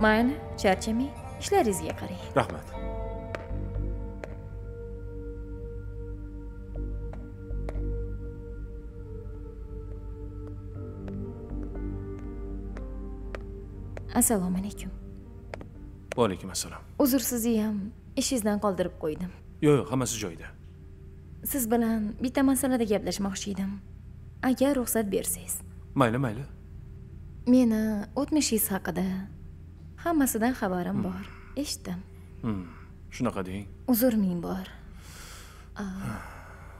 Mayli charchamang ishlaringizga qarang. Rahmat. Assalomu alaykum. Va alaykum assalom uzr sizni ham ishingizdan qoldirib qo'ydim. Yo'q yo'q hammasi joyida. Siz bilan bitta masalada gaplashmoqchi edim. Agar ruxsat bersangiz. Mayli mayli meni o'tmishingiz haqida hammasidan xabarim bor. Eshitdim. Hmm, shunaqa deng. Uzr ming bor.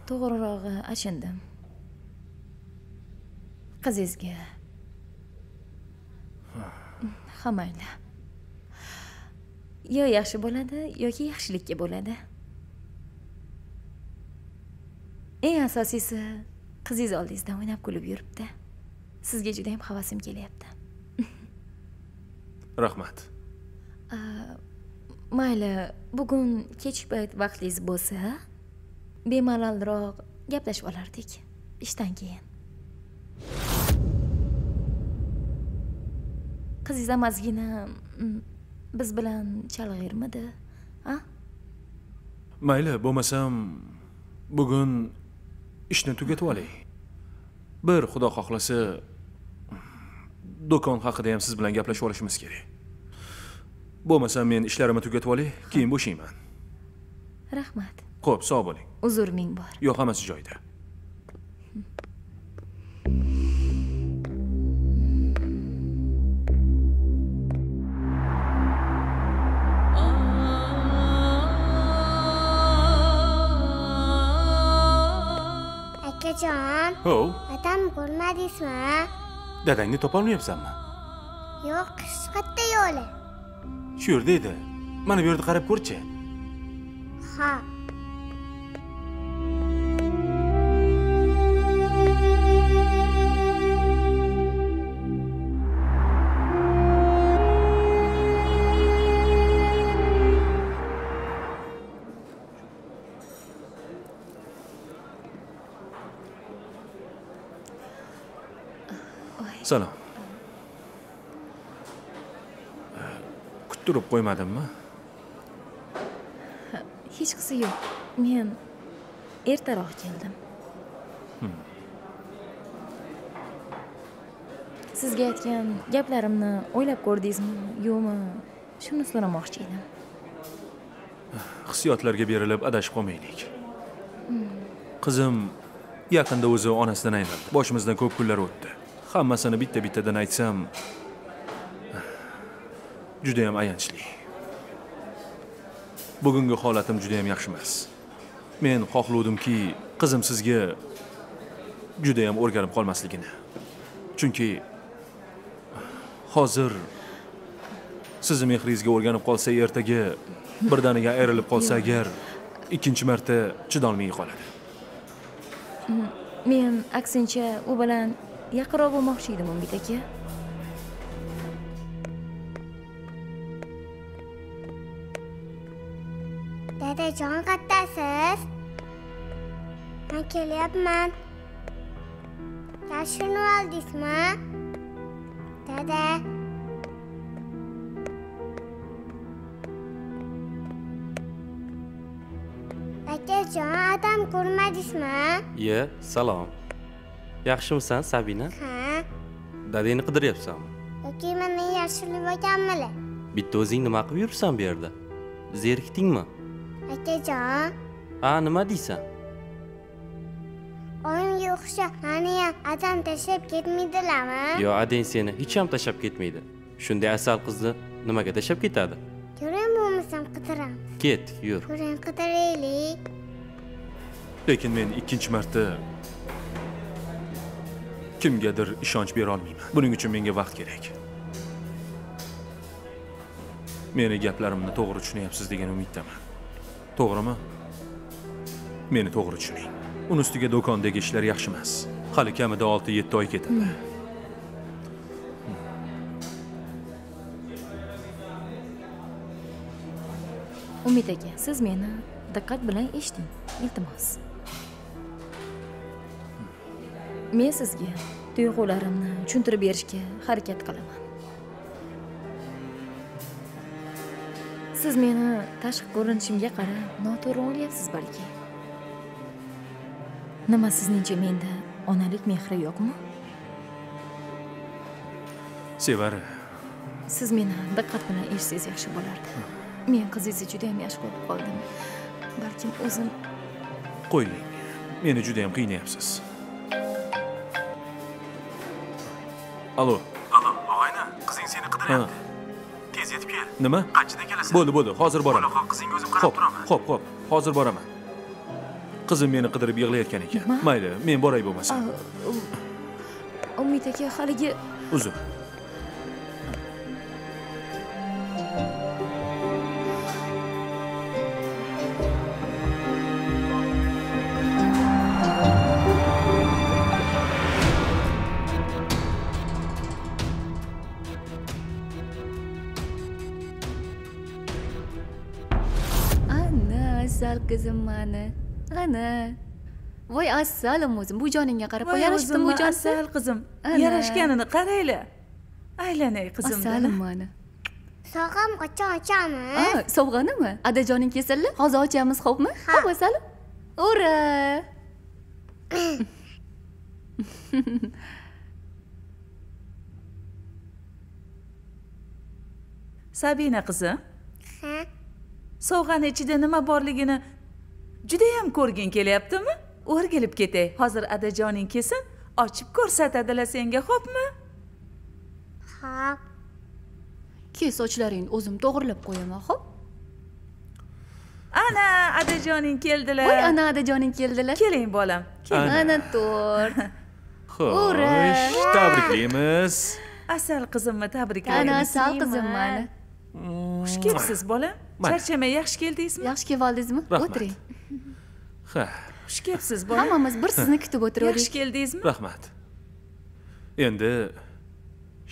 To'g'rirog'i achindim. Qizingizga ha mayli yo yaxshi bo'ladi yoki yaxshilikka bo'ladi. Eng asosiysi qizingiz oldingizda o'ynab kulib yuribdi sizga juda yam havasim kelyapti. Rahmat. Ah, mayli bugun kechki payt vaqtingiz bo'lsa bemalolroq gaplashib olardik. Ishdan keyin. Qizingiz ham ozgina mm, biz bilan chalg'irmidi a? Mayli bo'lmasam bugun ishni tugatib olay bir xudo xohlasa do'kon haqida ham siz bilan gaplashib olishimiz kerak. Bo'lmasam men ishlarimni tugatib olay keyin bo'shayman. Rahmat. Xo'p sog' bo'ling. Uzr ming bor. Yo'q hammasi joyida. Akajon. Ho? Otamni ko'rmadingizmi dadangni topolmayapsanmi? Yo'q qayerda yo'li. Shu yerda edi mana bu yerda qarab ko'rchi. Ha salom kuttirib qo'ymadimmi hech qisi yo'q. Men ertaroq keldim. Sizga aytgan gaplarimni o'ylab ko'rdingizmi yo'qmi? Shuni so'ramoqchi edim. Hissiyotlarga berilib adashib qolmaylik. Qizim yaqinda o'zi onasidan ayrildi. Boshimizdan ko'p kunlar o'tdi hammasini bitta bittadan aytsam juda ham ayanchli. Bugungi holatim juda ham yaxshi emas. Men xohlovdimki qizim sizga juda ham o'rganib qolmasligini. Chunki hozir sizni mehringizga o'rganib qolsa ertaga birdaniga ayrilib qolsa agar ikkinchi marta chidolmay qoladi. Men aksincha u bilan yaqinroq bo'lmoqchi edim umid aka. Dadajon qattasiz? Man kelyapman. Yashinib oldingizmi? Dada. Akajon adam ko'rmadingizmi? Iye salom yaxshimisan sabina? Ha? Dadangni qidiryapsanmi? Yoki meni yashirib olganmilar bitta o'zing nima qilib yuribsan bu yerda? Zerikdingmi? Akajon. A nima deysan? Oyimga o'xshab mani ham adam tashlab ketmaydilarmi? Yo adang seni hech ham tashlab ketmaydi. Shunday asal qizni nimaga tashlab ketadi? Ko'ring bo'lmasam qidiramiz. Ket yur. Ko'ring qidiraylik. Lekin men ikkinchi marta kimgadir ishonch bera olmayman buning uchun menga vaqt kerak. Meni gaplarimni to'g'ri tushunyapsiz degan umiddaman. To'g'rimi? Meni to'g'ri tushuning. Uni ustiga do'kondagi ishlar yaxshi emas. Hali kamida olti yetti oy ketadi. Umid aka siz meni diqqat bilan eshiting. Iltimos men sizga tuyg'ularimni tushuntirib berishga harakat qilaman. Siz meni tashqi ko'rinishimga qarab noto'g'ri o'ylayapsiz balki. Nima sizningcha menda onalik mehri yo'qmi? Sevara siz meni diqqat bilan eshitsangiz yaxshi bo'lardi. Men qizingizni juda yam yaxshi ko'rib qoldim. Balkim o'zim qo'ying. Meni juda yam qiynayapsiz alo. Alo og'ayni qizing seni ha. Tez yetib kel. Nima? Qanchada kelasan? Bo'ldi bo'ldi hozir boraman. Bo'laqa qizing o'zim qarab turaman. ho'p ho'p hozir boraman. Qizim meni qidirib yig'layotgan ekan. Mayli men boray bo'lmasa um, umid aka haligi uzr qizim mani. Ana. Voy assalim o'zim bu joningga qarab voy yarashibdimi bu jon asal qizim yarashganini qaranglar. Aylanay qizim asalim mani sog'am qachon ochamiz sovg'animi? Adajoning kelsinlar hozir ochamiz xo'pmi? Ho'p asalim ura sabina qizim. Ha? Sovg'ani ichida nima borligini judayam ko'rging kelyaptimi? O'rgilib ketay. Hozir adajoning kelsin ochib ko'rsatadilar senga xo'pmi? Hop kel sochlaringni o'zim to'g'irlab qo'yaman xo'p? Ana adajoning keldilar. Voy ana adajoning keldilar. Keling bolam Ana. ana to'rt Ura! tabriklaymiz asal qizimni ana tabriklaymiz asal qizim mani. Xush kelibsiz bolam. Mana. charchamay yaxshi keldingizmi? Yaxshi kelib oldingizmi o'tiring ha xush kelibsiz bolam hammamiz bir sizni kutib yaxshi o'tirdik keldingizmi rahmat endi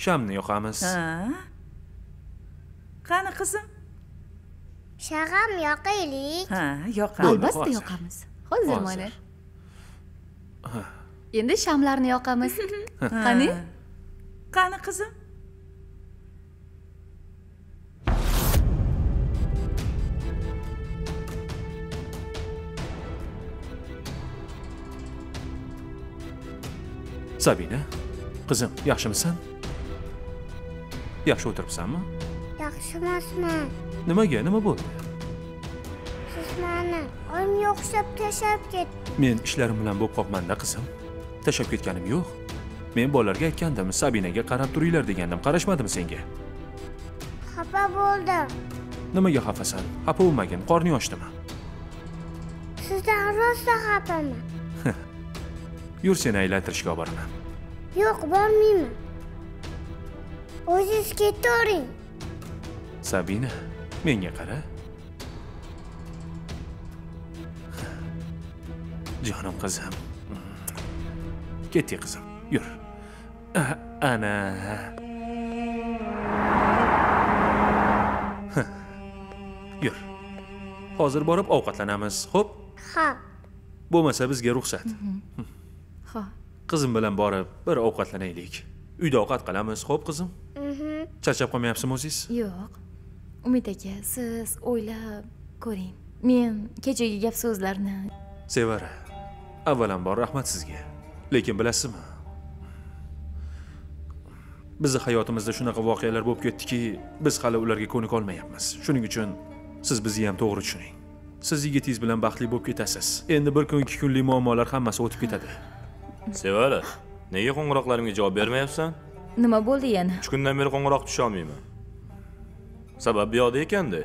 shamni yoqamiz ha qani qizim shag'am yoqaylik ha yoqamiz albatta yoqamiz hozir mana endi shamlarni yoqamiz qani? Qani qizim sabina qizim yaxshimisan? Yaxshi o'tiribsanmi? Yaxshi emasman nimaga nima bo'ldi? Siz mani oyimga o'xshab tashlab ketdingiz men ishlarim bilan bo'lib qolibmanda qizim. Tashlab ketganim yo'q. Men bolalarga aytgandim sabinaga qarab turinglar degandim. Qarashmadimi senga? Xafa bo'ldim. Nimaga xafasan? Xafa bo'lmagin qorning ochdimi sizdan rosa xafaman yur seni aylantirishga olib boraman yo'q bormayman o'zingiz ketavering sabina menga qara. Jonim qizim ketdik qizim yur. Ana. Yur. Hozir borib ovqatlanamiz xo'p? Ha. Bo'lmasa bizga ruxsat ha qizim bilan borib bir ovqatlanaylik. Uyda ovqat qilamiz xo'p qizim? Mhm. charchab qolmayapsizmi o'zingiz? Yo'q. Umid aka siz o'ylab ko'ring. Men kechagi gap so'zlarni sevara avvalambor rahmat sizga. Lekin bilasizmi? Bizni hayotimizda shunaqa voqealar bo'lib ketdiki biz hali ularga ko'nika olmayapmiz. Shuning uchun siz bizni ham to'g'ri tushuning. Siz yigitingiz bilan baxtli bo'lib ketasiz. Endi bir kun ikki kunlik muammolar hammasi o'tib ketadi sevara nega qo'ng'iroqlarimga javob bermayapsan? Nima bo'ldi yana? Uch kundan beri qo'ng'iroq tusholmayman. Sabab bu yoqda ekanda.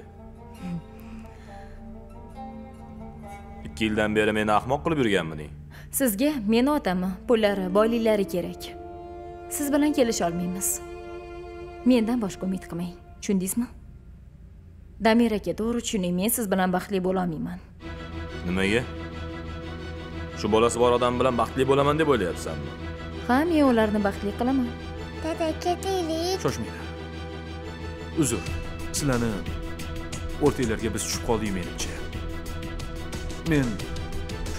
Ikki yildan beri meni ahmoq qilib yurganmiding? Sizga meni otami pullari boyliklari kerak. Siz bilan kelisha olmaymiz. Mendan boshqa umid qilmang tushundingizmi? Damir aka to'g'ri tushuning men siz bilan baxtli bo'lolmayman nimaga shu bolasi bor odam bilan baxtli bo'laman deb o'ylayapsanmi? Ha men ularni baxtli qilaman. Dada ketaylik. Shoshmanglar. Uzr sizlarni o'rtanglarga biz tushib qoldik menimcha. Men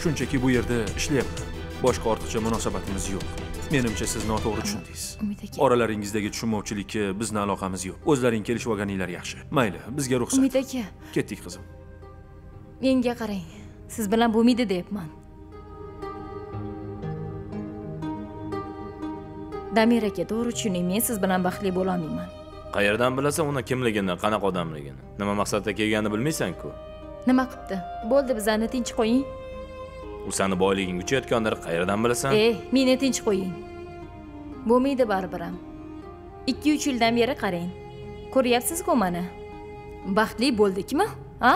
shunchaki bu yerda ishlayapman. Boshqa ortiqcha munosabatimiz yo'q. Menimcha siz noto'g'ri tushundingiz. Umid aka oralaringizdagi tushunmovchilikka bizni aloqamiz yo'q. O'zlaring kelishib olganinglar yaxshi. Mayli bizga ruxsat. Umid aka ketdik qizim. Menga qarang siz bilan bo'lmaydi deyapman damir aka to'g'ri tushuning men siz bilan baxtli bo'lolmayman qayerdan bilasan uni kimligini qanaqa odamligini? Nima maqsadda kelganini bilmaysan-ku. Nima qilibdi bo'ldi bizani tinch qo'ying. U sani boyliging uchayotgandir qayerdan bilasan? E meni tinch qo'ying. Bo'lmaydi baribir ham. Ikki uch yildan beri qarang. Ko'ryapsiz-ku mana baxtli bo'ldikmi a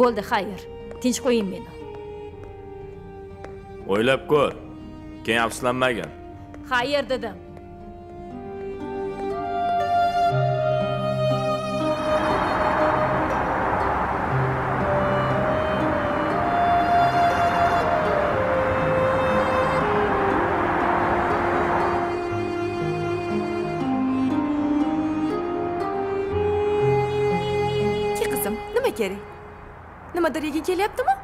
bo'ldi xayr. Tinch qo'ying meni. O'ylab ko'r. Keyin afsuslanmagin xayr dedim. Ke qizim nima kerak nimadir yeging kelyaptimi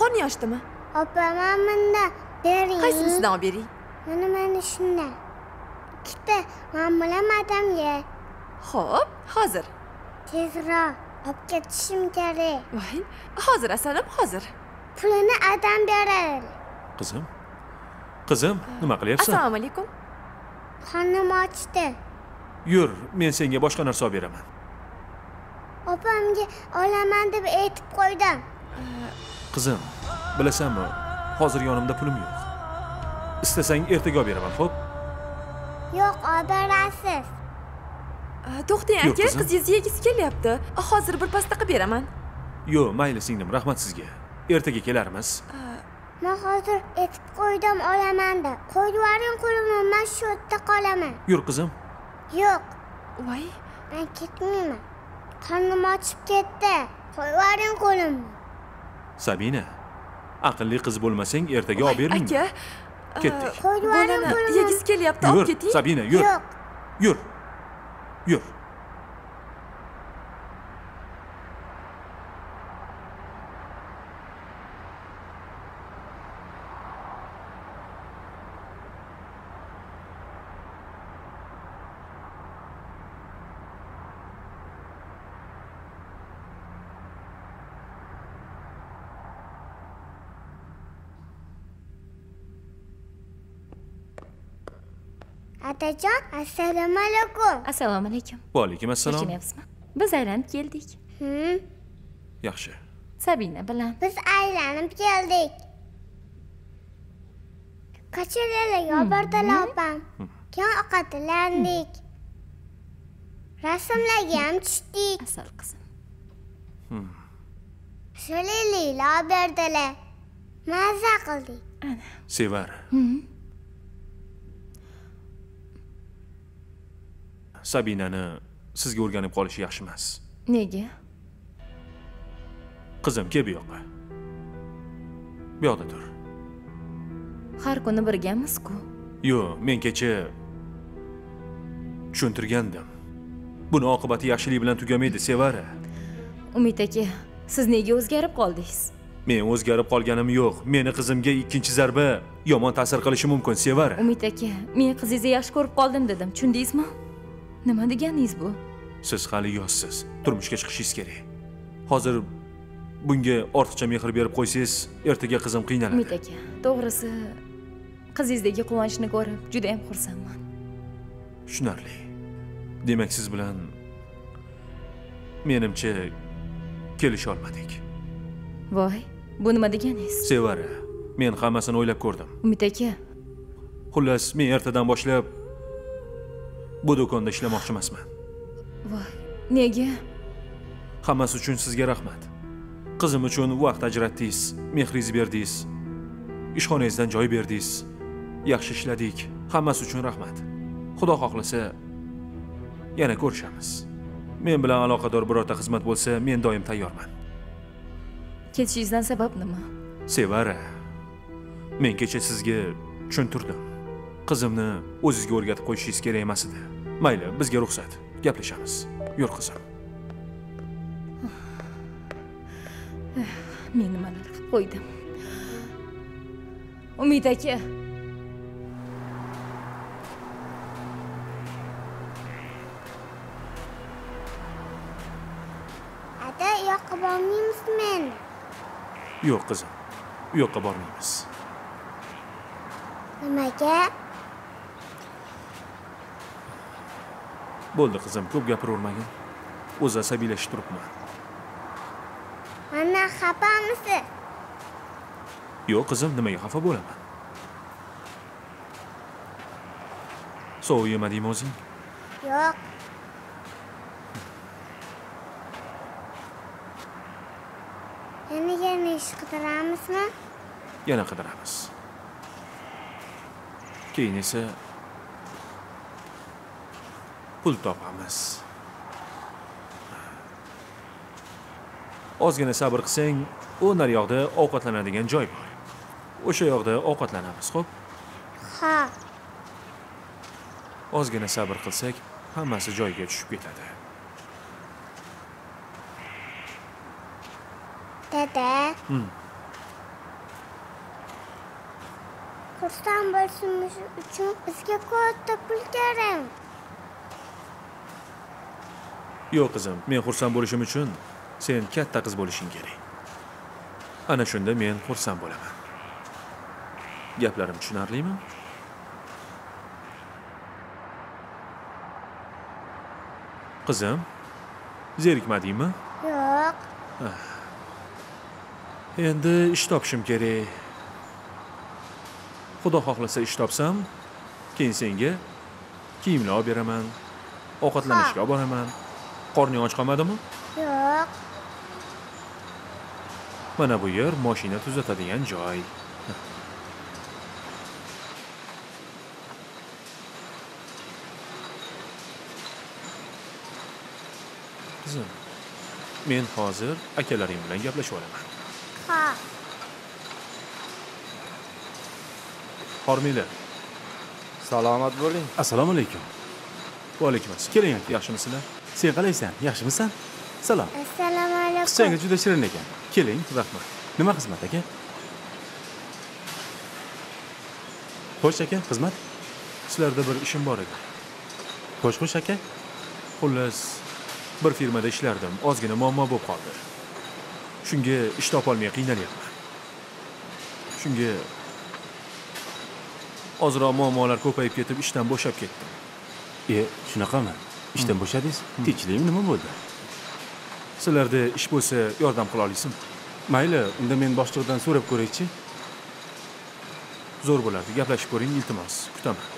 qorning ochdimi opa man bundan bering qaysisidan olib beray mana mana shundan? Ikkita man bilan adamga ho'p hozir. Tezroq olib ketishim kerak. Voy hozir asalim hozir. Pulini adam beradi qizim qizim nima qilyapsan? Assalomu alaykum. Qornim ochdi. Yur men senga boshqa narsa olib beraman. Opamga olaman deb aytib qo'ydim. Qizim bilasanmi hozir yonimda pulim yo'q istasang ertaga olib beraman xo'p? Yo'q olib berasiz to'xtang aka qizingiz yegisi kelyapti. Hozir bir pasta qilib beraman. Yo'q mayli singlim rahmat sizga. Ertaga kelarmiz. Man hozir aytib qo'ydim olaman deb qo'yib yuboring qo'limni man shu yerda qolaman. Yur qizim. Yo'q. Voy. Man ketmayman. Qornim ochib ketdi. Qo'yib yuboring qo'limni. Sabina aqlli qiz bo'lmasang ertaga olib bermayman aka Ketdik. qo'yib yuboring bolani qo'limni yegisi kelyapti olib yur keting sabina yur Atajon, assalomu alaykum. assalomu alaykum. Va alaykum assalom. Yashamayapsizmi? Biz aylanib keldik. Yaxshi. Sabina bilan. Biz aylanib keldik. Ko'chalarga bordilar opam. Keyin ovqatlandik. Rasmlarga ham tushdik. asal qizim. Shirinliklar berdilar. Maza qildik. sevar sabinani sizga o'rganib qolishi yaxshi emas. Nega? Qizim kel bu yoqqa. Bu yoqda tur. Har kuni birgamiz-ku? Yo'q men kecha tushuntirgandim. Buni oqibati yaxshilik bilan tugamaydi sevara. Umid aka siz nega o'zgarib qoldingiz? Men o'zgarib qolganim yo'q. Meni qizimga ikkinchi zarba yomon ta'sir qilishi mumkin sevara. Umid aka men qizingizni yaxshi ko'rib qoldim dedim. Tushundingizmi nima deganingiz bu? Siz hali yoshsiz turmushga chiqishingiz kerak. Hozir bunga ortiqcha mehr berib qo'ysangiz ertaga qizim umid qiynaladi aka to'g'risi qizingizdagi quvonchni ko'rib juda ham xursandman. Tushunarli. Demak siz bilan menimcha kelisha olmadik voy bu nima deganingiz? Sevara men hammasini o'ylab ko'rdim. Umid aka. Xullas men ertadan boshlab bu do'konda ishlamoqchi emasman voy nega? Hammasi uchun sizga rahmat. Qizim uchun vaqt ajratdingiz mehringizni berdingiz ishxonangizdan joy berdingiz. Yaxshi ishladik hammasi uchun rahmat. Xudo xohlasa yana ko'rishamiz. Men bilan aloqador birorta xizmat bo'lsa men doim tayyorman. Ketishingizdan sabab nima? Sevara men kecha sizga tushuntirdim. Qizimni o'zizga o'rgatib qo'yishingiz kerak emas edi mayli bizga ruxsat. Gaplashamiz. Yur qizim. Men nimalar qilib qo'ydim. Umid aka. Ata, u yoqqa bormaymizmi? Endi? yo'q qizim. U yoqqa bormaymiz. Nimaga? Bo'ldi qizim ko'p gapiravermagin o'zi asabiylashib turibman Mendan xafamisiz? yo'q qizim nimaga xafa bo'laman sovuq yemadingmi o'zing Yo'q. Yana yana ish qidiramizmi? yana qidiramiz keyin esa pul topamiz ozgina sabr qilsang u naryoqda ovqatlanadigan joy bor o'sha yoqda ovqatlanamiz xo'p Ha. ozgina sabr qilsak hammasi joyiga tushib ketadi Dada. Hmm. Xursand bo'lishimiz uchun bizga katta pul kerak. Yo'q qizim. Men xursand bo'lishim uchun sen katta qiz bo'lishing kerak. Ana shunda men xursand bo'laman. Gaplarim tushunarlimi? Qizim zerikmadingmi? Yo'q. endi ish topishim kerak. Xudo xohlasa ish topsam keyin senga kiyimlar olib beraman ovqatlanishga olib boraman qorning och qolmadimi? Yo'q. mana bu yer moshina tuzatadigan joy. Qizim men hozir akalaring bilan gaplashib olaman. Ha. hormanglar salomat bo'ling. Assalomu alaykum. Va alaykum assalom keling aka. Yaxshimisizlar sen qalaysan yaxshimisan? Salom. Assalomu alaykum. qizchangga juda shirin ekan. Keling rahmat nima xizmat aka? Xo'sh aka xizmat? Sizlarda bir ishim bor edi. Xo'sh xo'sh aka. Xullas bir firmada ishlardim. Ozgina muammo bo'lib qoldi. Shunga ish topolmay qiynalyapman shunga ozroq muammolar ko'payib ketib ishdan bo'shab ketdim. E shunaqami ishdan bo'shadingiz tinchlikmi nima bo'ldi sizlarda ish bo'lsa yordam qila olasizmi mayli unda men boshliqdan so'rab ko'raychi. Zo'r bo'lardi gaplashib ko'ring iltimos kutaman.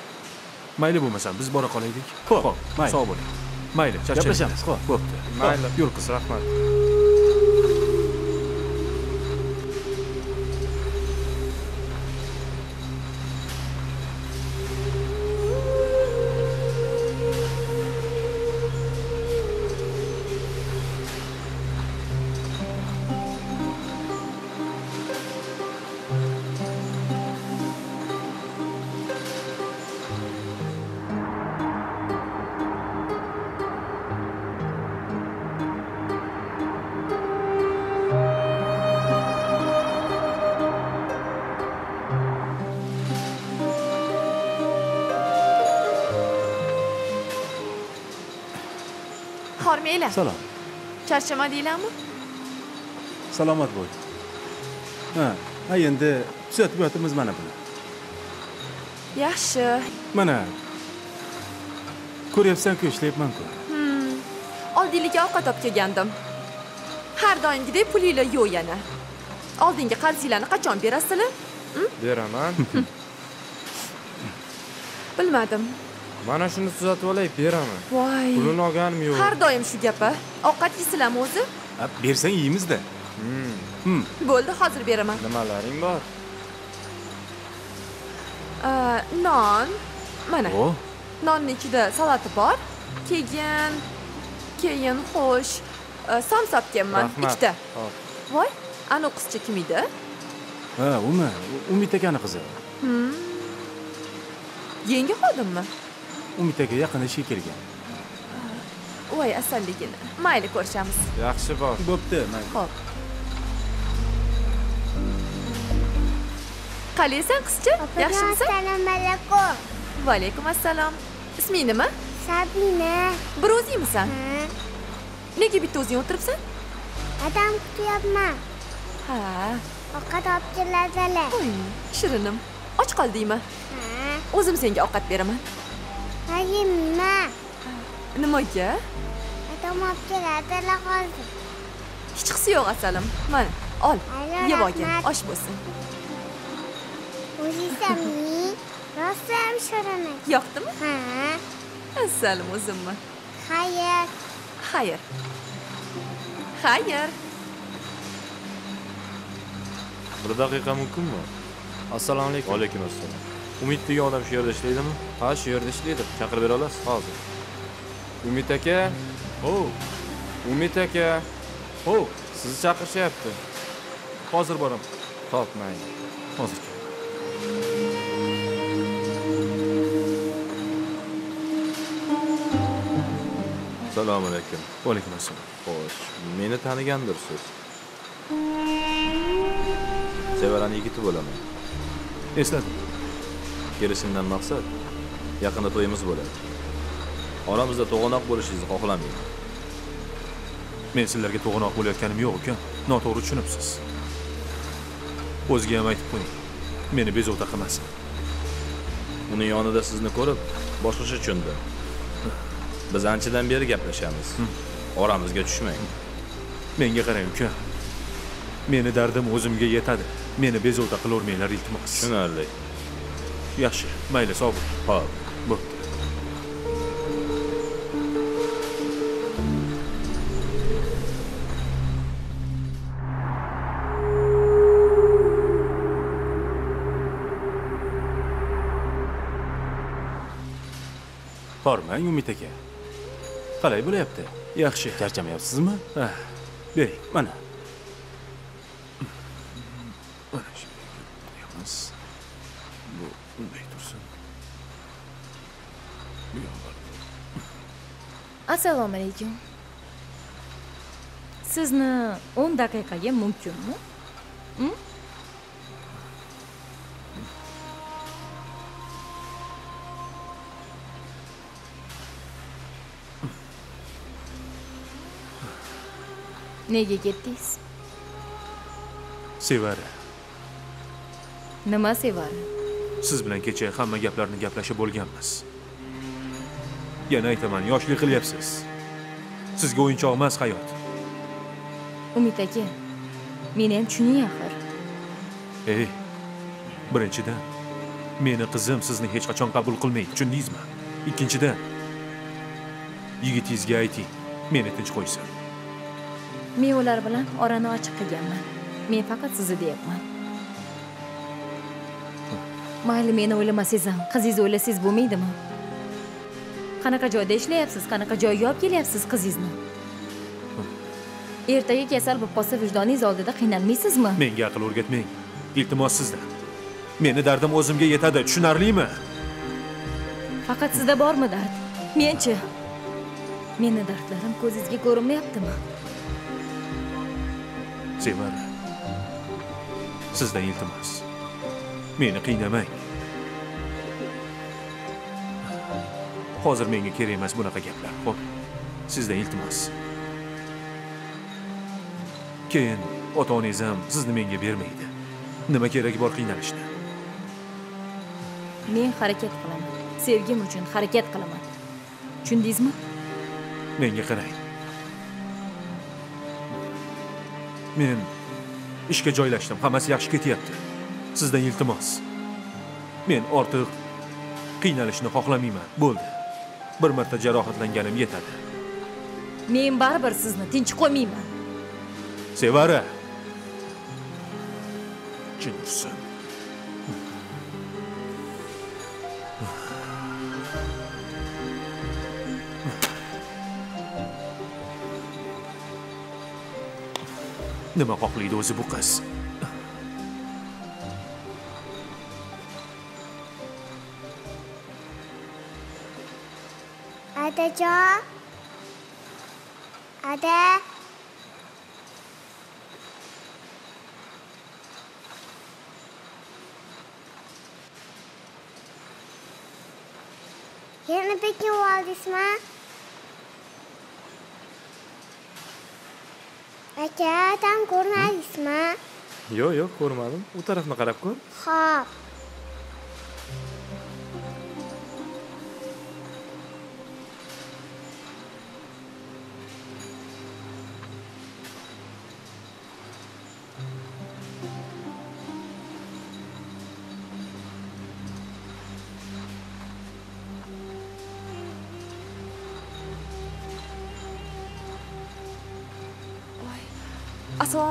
Mayli bo'lmasam biz bora qolaylik. Xo'p, mayli. sog' bo'ling. Mayli charchadim Gaplashamiz, xo'p. bo'pti. Mayli. yo'l qiz rahmat hormanglar salom charchamadinglarmi salomat bo'l ha ha endi tuzatib yotibmiz mana buni yaxshi mana ko'ryapsan-ku ishlayapman-ku oldinlikka ovqat olib kelgandim har doimgidek pulinglar yo'q yana oldingi qarzinglarni qachon berasizlar beraman bilmadim mana shuni tuzatib olay beraman. Voy. Pulini olganim yo'q. Har doim shu gap-a ovqat yeysizlarmi o'zi? Ha, bersang yeymizda. Hmm. bo'ldi hozir beraman. Nimalaring bor? Non. Mana. O nonni ichida salati bor. Keyin keyin xo'sh e, samsa olib kelman ikkita. Voy anavi qizcha kim edi? Ha umi. Umid akani qizi. Yangi xodimmi umid aka yaqin ishga kelgan. Voy asalligini mayli ko'rishamiz. Yaxshi bor. Bo'pti mayli. Xo'p. qalaysan qizcha? Yaxshimisan assalomu alaykum. Va alaykum assalom. Isming nima? Sabina. Bir o'zingmisan Ha, nega bitta o'zing o'tiribsan? Adam kutyapman. Ha. Ovqat olib keladilar. Shirinim. Och qoldingmi? Ha, o'zim senga ovqat beraman ha yemma nimaga adam olib keladilar hozir hech qisi yo'q asalim mana ol. Yeb olgin. osh bo'lsin. O'zingizmi rostlam sho'ramak yoqdimi? Ha. Asalim o'zimmi? Xayr xayr xayr bir daqiqa mumkinmi? Assalomu alaykum. Vaalaykum assalom umid degan odam shu yerda ishlaydimi? Ha shu yerda ishlaydi. Chaqirib bera olasiz. Hozir. Umid aka. O umid aka. O sizni chaqirishyapti. Hozir boraman. Ho'p mayli hozir. Assalomu alaykum. Vaalaykum assalom xo'sh meni tanigandirsiz sevarani yigiti bo'laman esladim kelishimdan maqsad yaqinda to'yimiz bo'ladi. Oramizda to'g'anoq bo'lishingizni xohlamayman men sizlarga to'g'anoq bo'layotganim yo'q uka. Noto'g'ri tushunibsiz. O'ziga ham aytib qo'ying. Meni bezovta qilmasin. Uni yonida sizni ko'rib boshqacha tushundim biz anchadan beri gaplashamiz. Oramizga tushmang. Menga qarang uka. Meni dardim o'zimga yetadi. Meni bezovta qilavermanglar iltimos. Tushunarli یاشه مایل سوپ ها بود خورم این یومیت که خلاهی بله ابته یاشه چرچمی افسزم بی من هم assalomu alaykum. Sizni 10 daqiqaga mumkinmi? Nega ketdingiz? Sevara. Nima sevara? Siz bilan kecha hamma gaplarni gaplashib bo'lganmiz yana aytaman yoshlik qilyapsiz. Sizga o'yinchoq emas hayot. Umid aka meni ham tushuning axir. Ey birinchidan meni qizim sizni hech qachon qabul qilmaydi tushundingizmi? Ikkinchidan yigitingizga ayting meni tinch qo'ysin. Men ular bilan orani ochiq qilganman. Men faqat sizni deyapman. Mayli meni o'ylamasangiz ham qizingizni o'ylasangiz bo'lmaydimi qanaqa joyda ishlayapsiz qanaqa joyga olib kelyapsiz qizingizni? Ertaga kasal bo'lib qolsa vijdoningiz oldida qiynalmaysizmi? Menga aql o'rgatmang iltimos sizdan meni dardim o'zimga yetadi tushunarlimi? Faqat sizda bormi dard? Menchi. Meni dardlarim ko'zingizga ko'rinmayaptimi? Sevara sizdan iltimos. Meni qiynamang hozir menga kerak emas bunaqa gaplar. Xo'p sizdan iltimos. Keyin ota onangiz ham sizni menga bermaydi. Nima keragi bor qiynalishni men harakat qilaman. Sevgim uchun harakat qilaman. Tushundingizmi? Menga qarang. Men ishga joylashdim. Hammasi yaxshi ketyapti. Sizdan iltimos. Men ortiq qiynalishni xohlamayman. Bo'ldi bir marta jarohatlanganim yetadi. Men baribir sizni tinch qo'ymayman. Sevara. Jin ursin nima xohlaydi o'zi bu qiz Adajon. Ada. Yana peki oldingizmi? Aka, adam ko'rmadingizmi? yo'q yo'q ko'rmadim u tarafni qarab ko'r Xo'p.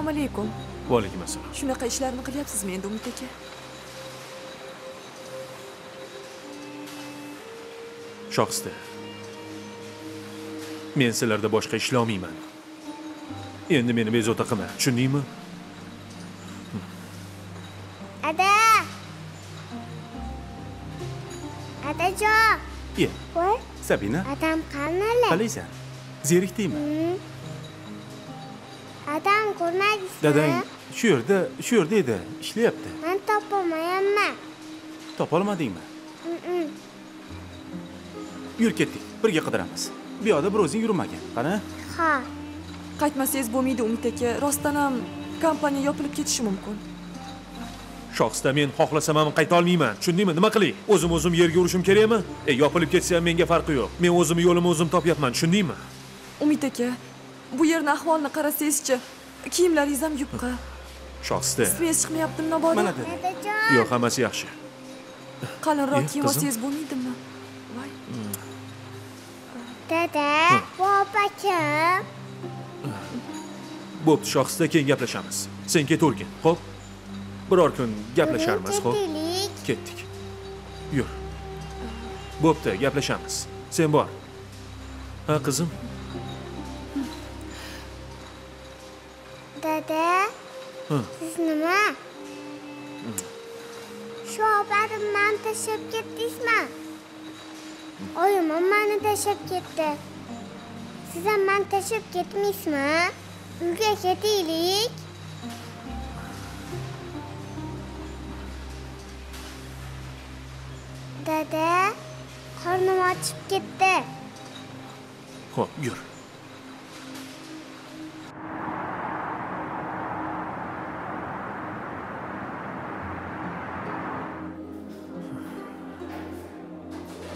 Assalomu alaykum. Va alaykum assalom shunaqa ishlarni qilyapsizmi endi umid aka? Shohista men sizlarda boshqa ishlolmayman. Endi meni bezovta qilma tushundingmi? Ada. Adajon. Voy, Sabina, adam qanalar? qalaysan? Zerikdingmi? Ko'rmadingizmi? Dadang shu yerda, shu yerda edi, ishlayapti. Men topolmayapman. Topolmadingmi? Yur ketdik, birga qidiramiz. Bu yoqda bir o'zing yurmagin. Qani? Ha. qaytmasangiz bo'lmaydi umid aka rostdan ham kompaniya yopilib ketishi mumkin shohista men xohlasam ham qayta olmayman tushundingmi nima qilay o'zim o'zim yerga urishim kerakmi e yopilib ketsa ham menga farqi yo'q men o'zim yo'limni o'zim topyapman tushundingmi umid aka bu yerni ahvolini qarasangizchi kiyimlaringiz ham yupqa? Shohista ismingiz chiqmayaptimi mabodo Mana dedi. Adajon. yo'q hammasi yaxshi. Qalinroq Eh, kiyim olsangiz bo'lmaydimi? Voy. Dada, bu opa kim? bo'pti shohista keyin gaplashamiz. Sen ketavergin xo'p? Biror kun gaplasharmiz xo'p? Ketdik. Yur. Bo'pti gaplashamiz. Sen bor. Ha qizim Dada, siz nima? Shu opani mani tashlab ketdingizmi? Oyim ham mani tashlab ketdi. Siz ham mani tashlab ketmaysizmi? Uyga ketaylik. Dada, qornim ochib ketdi. ho'p yur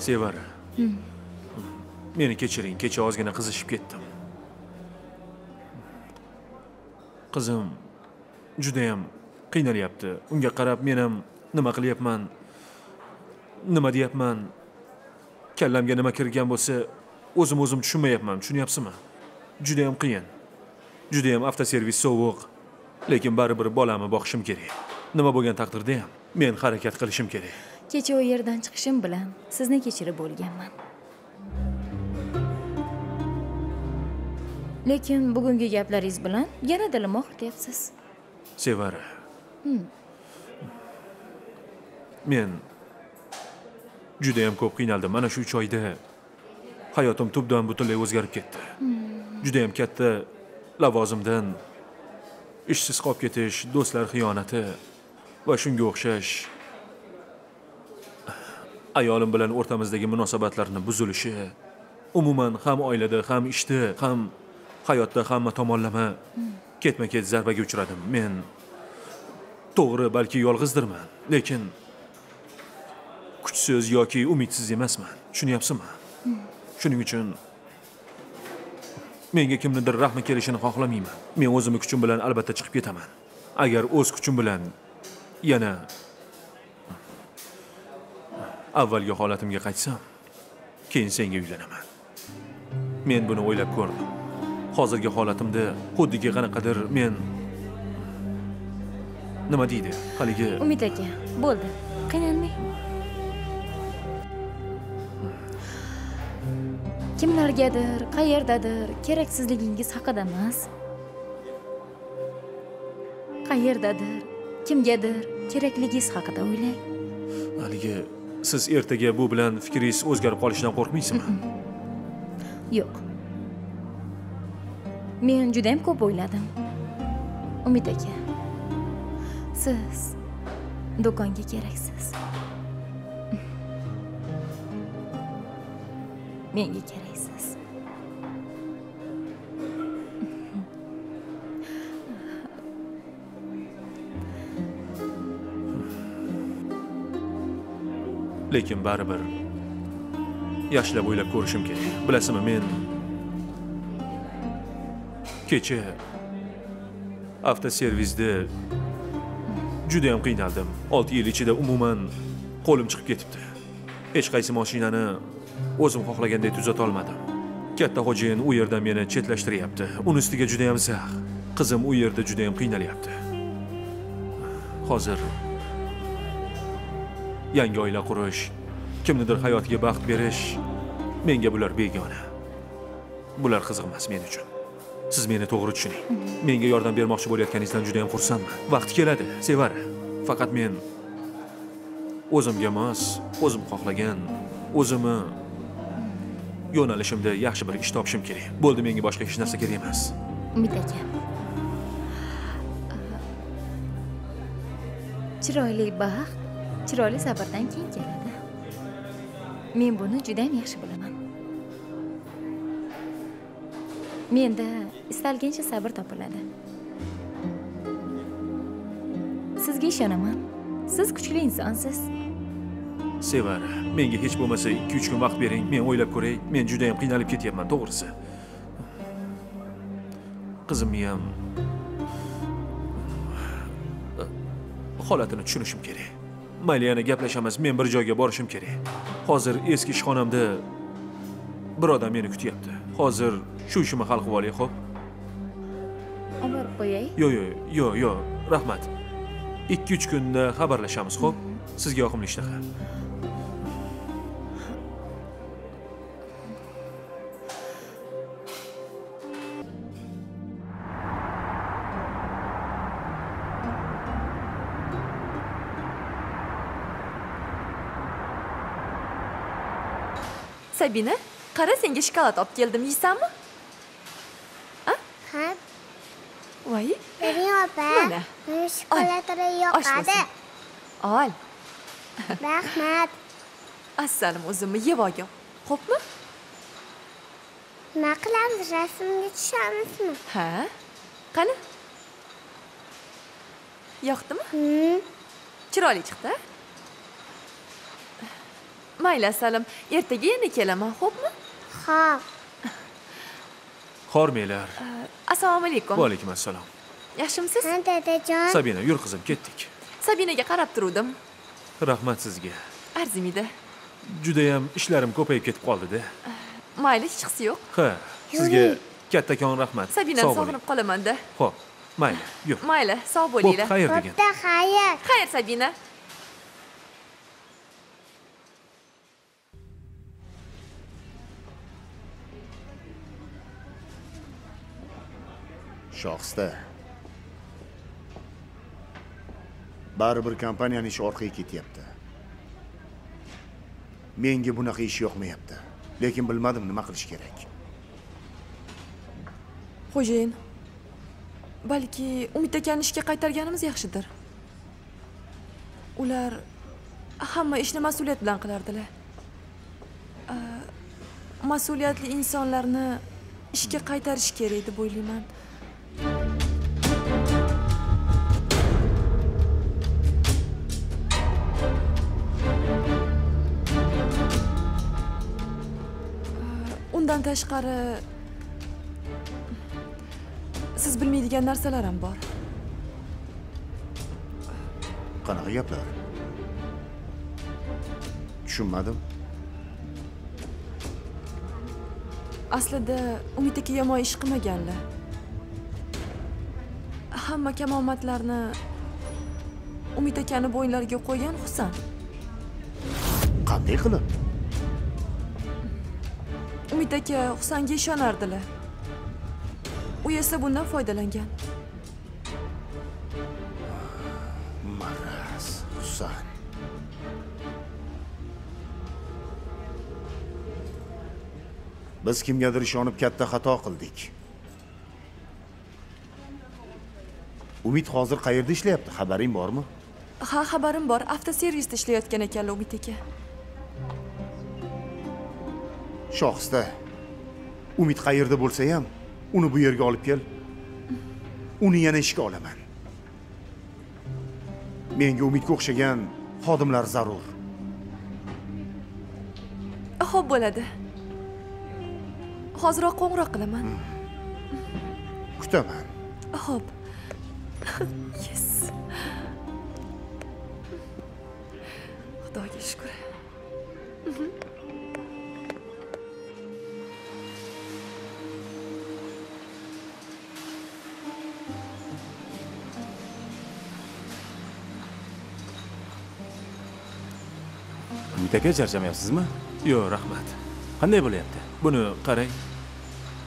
sevara meni kechiring kecha ozgina qizishib ketdim. Qizim judayam qiynalyapti. Unga qarab men ham nima qilyapman nima deyapman kallamga nima kirgan bo'lsa o'zim o'zim tushunmayapman tushunyapsizmi? Judayam qiyin judayam avtoservis sovuq lekin baribir bolamni boqishim kerak. Nima bo'lgan taqdirda ham men harakat qilishim kerak kecha u yerdan chiqishim bilan sizni kechirib bo'lganman. Lekin bugungi gaplaringiz bilan yana dilim og'rityapsiz sevara. Men judayam ko'p qiynaldim. Mana shu uch oyda hayotim tubdan butunlay o'zgarib ketdi. Judayam katta lavozimdan ishsiz qolib ketish do'stlar xiyonati va shunga o'xshash ayolim bilan o'rtamizdagi munosabatlarni buzilishi umuman ham oilada ham ishda ham hayotda hamma tomonlama ketma ket zarbaga uchradim. Men to'g'ri balki yolg'izdirman lekin kuchsiz yoki umidsiz emasman tushunyapsizmi shuning uchun menga kimnidir rahmi kelishini xohlamayman. Men o'zimni kuchim bilan albatta chiqib ketaman. Agar o'z kuchim bilan yana avvalgi holatimga qaytsam keyin senga uylanaman. Men buni o'ylab ko'rdim. Hozirgi holatimda xuddiki qanaqadir men nima deydi haligi umid aka bo'ldi. Qiynalmang. Kimlargadir qayerdadir keraksizligingiz haqida emas. Qayerdadir kimgadir kerakligingiz haqida o'ylang. Haligi siz ertaga bu bilan fikringiz o'zgarib qolishidan qo'rqmaysizmi? Yo'q. Men juda ham ko'p o'yladim. Umid aka siz do'konga keraksiz. Menga kerak. Lekin baribir yashlab o'ylab ko'rishim kerak. Bilasizmi men kecha avtoservisda judayam qiynaldim. Olti yil ichida umuman qo'lim chiqib ketibdi. Hech qaysi mashinani o'zim xohlagandek tuzatolmadim katta xo'jayin u yerdan meni chetlashtiryapti. Uni ustiga juda ham zax qizim u yerda juda ham qiynalyapti. Hozir yangi oila qurish kimnidir hayotiga baxt berish menga bular begona. Bular qiziq emas men uchun. Siz meni to'g'ri tushuning. Menga yordam bermoqchi bo'layotganingizdan juda yam xursandman. Vaqti keladi sevara. Faqat men o'zimga mos o'zim xohlagan o'zimni yo'nalishimda yaxshi bir ish topishim kerak. Bo'ldi menga boshqa hech narsa kerak emas. Umid aka chiroyli baxt. Chiroyli sabrdan keyin keladi. Men buni judayam yaxshi bilaman. Menda istalgancha sabr topiladi. Sizga ishonaman. Siz kuchli insonsiz. Sevara menga hech bo'lmasa ikki uch kun vaqt bering. Men o'ylab ko'ray men juda yam qiynalib ketyapman to'g'risi. Qizimni ham holatini tushunishim kerak. Mayli yana gaplashamiz. Men bir joyga borishim kerak. Hozir eski ishxonamda bir odam meni kutyapti. Hozir shu ishimni hal qilib olay xo'p? Olib borib qo'yay yo'q yo'q yo'q yo'q. Rahmat. Ikki uch kunda xabarlashamiz xo'p? Sizga yoqimli ishtaha sabina qara senga shokolad olib keldim yeysanmi ha? Voy bering opa Mana. menga shokoladlar yoqadi ol rahmat assalim o'zimni yeb olgin xo'pmi nima qilamiz rasmga tushamizmi ha? Qani yoqdimi Hmm, chiroyli chiqdi mayli asalim ertaga yana kelaman xo'pmi Xo'p. Xormanglar. assalomu alaykum Va alaykum assalom. yaxshimisiz Ha, dadajon. Sabina, yur qizim, ketdik. sabinaga qarab turuvdim Rahmat sizga. arzimaydi Juda ham ishlarim ko'payib ketib qoldi-da. mayli hech qisi yo'q Ha, sizga kattakon rahmat. sabinani sog'inib qolamanda Xo'p, mayli, yur. mayli sog' bo'linglar xayr degan. Bo'pti, xayr. xayr sabina shohista baribir kompaniyani ishi orqaga ketyapti. Menga bunaqa ish yoqmayapti. Lekin bilmadim nima qilish kerak. Xo'jayin balki umid akani ishga qaytarganimiz yaxshidir. Ular hamma ishni mas'uliyat bilan qilardilar. Mas'uliyatli insonlarni ishga qaytarish kerak deb o'ylayman. A, undan tashqari siz bilmaydigan narsalar ham bor. Qanaqa gaplar? Tushunmadim. Aslida umid aka yomon ish qilmaganlar. Hamma kamomatlarni umid akani bo'ynlariga qo'ygan husan. Qanday qilib umid aka husanga ishonardilar. U esa bundan foydalangan. Maraz husan. Biz kimgadir ishonib katta xato qildik. Umid hozir qayerda ishlayapti? Xabaring bormi? Ha xabarim bor. Avtoservisda ishlayotgan ekanlar umid aka shohista umid qayerda bo'lsa ham uni bu yerga olib kel. Uni yana ishga olaman. Menga umidga o'xshagan xodimlar zarur. Ho'p bo'ladi. Hoziroq qo'ng'iroq qilaman. Kutaman. Ho'p yes. Xudoga shukur umid aka charchamayapsizmi? Yo'q, rahmat. qanday bo'lyapti? Buni qarang.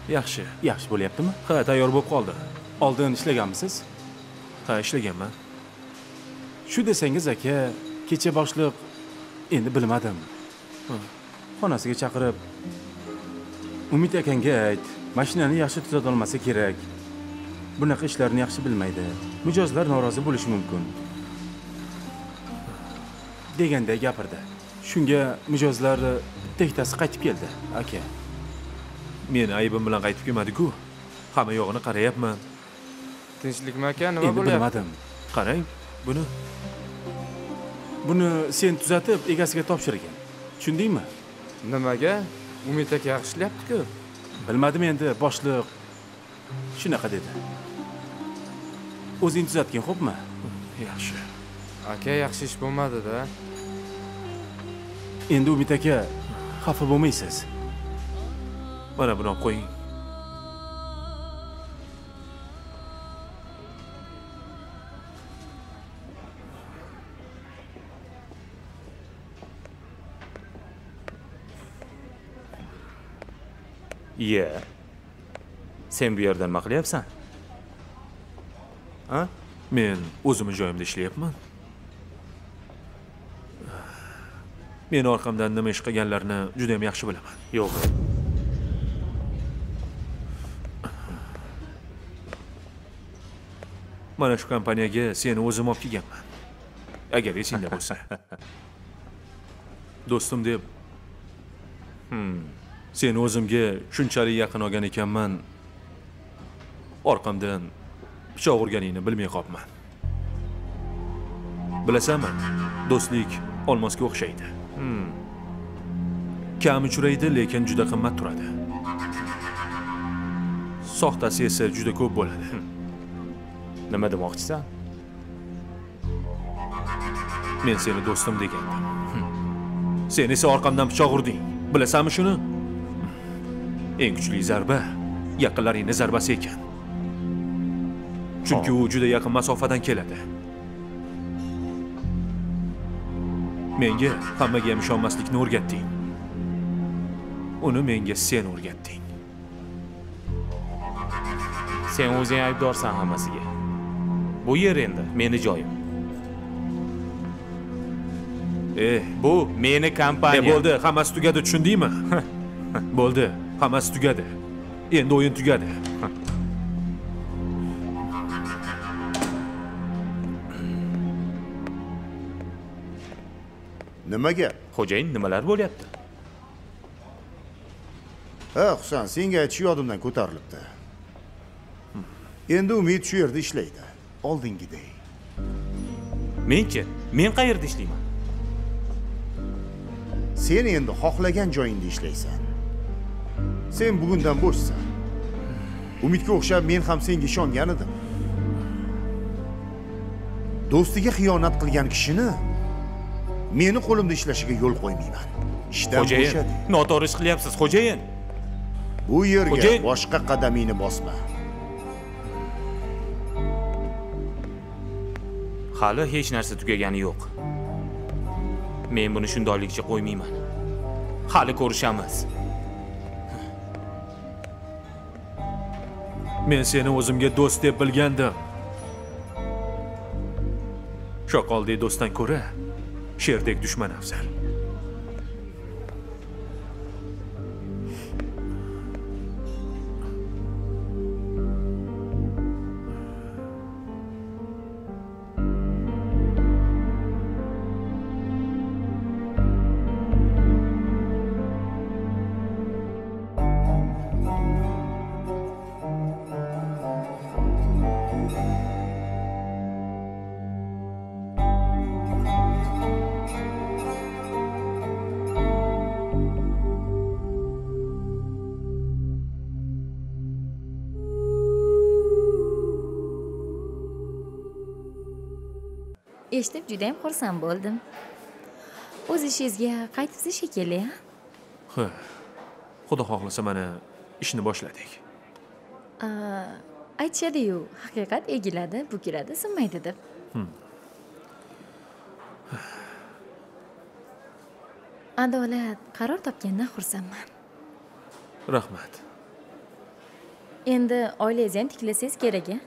Yaxshi. yaxshi bo'lyaptimi? Ha, tayyor bo'lib qoldi. oldin ishlaganmisiz? Ha, ishlaganman. shu desangiz aka kecha boshliq. Endi bilmadim. Xonasiga chaqirib. Umid akangga ayt mashinani yaxshi tuzatolmasa kerak. Bunaqa ishlarni yaxshi bilmaydi. Mijozlar norozi bo'lishi mumkin. Deganday gapirdi shunga mijozlar bitta ikkitasi qaytib keldi aka. Meni aybim bilan qaytib kelmadi-ku. Hamma yog'ini qarayapman. tinchlikmi aka? Nima endi bo'lyapti? bilmadim. Qarang, buni buni sen tuzatib egasiga topshirgin. Tushundingmi? Nimaga? Umid aka yaxshi ishlayapti-ku bilmadim endi boshliq shunaqa dedi. O'zing tuzatgin xo'pmi? Yaxshi. aka yaxshi ish bo'lmadi-da endi umid aka xafa bo'lmaysiz Mana buni olib qo'ying. iye sen bu yerda nima qilyapsan ha Men o'zimni joyimda ishlayapman. Men orqamdan nima ish qilganlarini juda ham yaxshi bilaman. yo'q Mana shu kompaniyaga seni o'zim olib kelganman. Agar esingda bo'lsa. Do'stim deb seni o'zimga shunchalik yaqin olgan ekanman. Orqamdan pichoq urganingni bilmay qolibman. Bilasanmi? Do'stlik olmosga o'xshaydi. Kam uchraydi lekin juda qimmat turadi. Soxtasi esa juda ko'p bo'ladi. Nima demoqchisan men seni do'stim degandim sen esa orqamdan pichoq urding. Bilasanmi shuni? Eng kuchli zarba yaqinlaringni zarbasi ekan. Chunki u juda yaqin masofadan keladi menga hammaga ham ishonmaslikni o'rgatding. Uni menga sen o'rgatding. Sen o'zing aybdorsan hammasiga. Bu yer endi meni joyim. E bu meni e kompaniyam bo'ldi. Hammasi tugadi tushundingmi? Bo'ldi. Hammasi tugadi. Endi o'yin tugadi nima gap xo'jayin nimalar bo'lyapti? Ha husan senga aytish yodimdan ko'tarilibdi? Endi umid shu yerda ishlaydi. Oldingidek menchi men qayerda ishlayman? Sen endi xohlagan joyingda ishlaysan. Sen bugundan bo'shsan. Umidga o'xshab men ham senga ishongan edim. Do'stiga xiyonat qilgan kishini meni qo'limda ishlashiga yo'l qo'ymayman. Ishdan bo'shadi. noto'g'ri ish qilyapsiz xo'jayin. Bu yerga Xo'jayin. boshqa qadamingni bosma. Hali hech narsa tugagani yo'q. Men buni shundoqligicha qo'ymayman. Hali ko'rishamiz. Men seni o'zimga do'st deb bilgandim. Shoqoldek do'stdan ko'ra şehirdeki düşman afzal. Eshitib judayam xursand bo'ldim. O'z ishingizga qaytibsiz shekilli a ha xudo xohlasa mana ishni boshladik. Aytishadiyu haqiqat egiladi bukiladi sinmaydi deb adolat qaror topgandan xursandman. Rahmat. Endi oilangizni ham tiklasangiz kerak a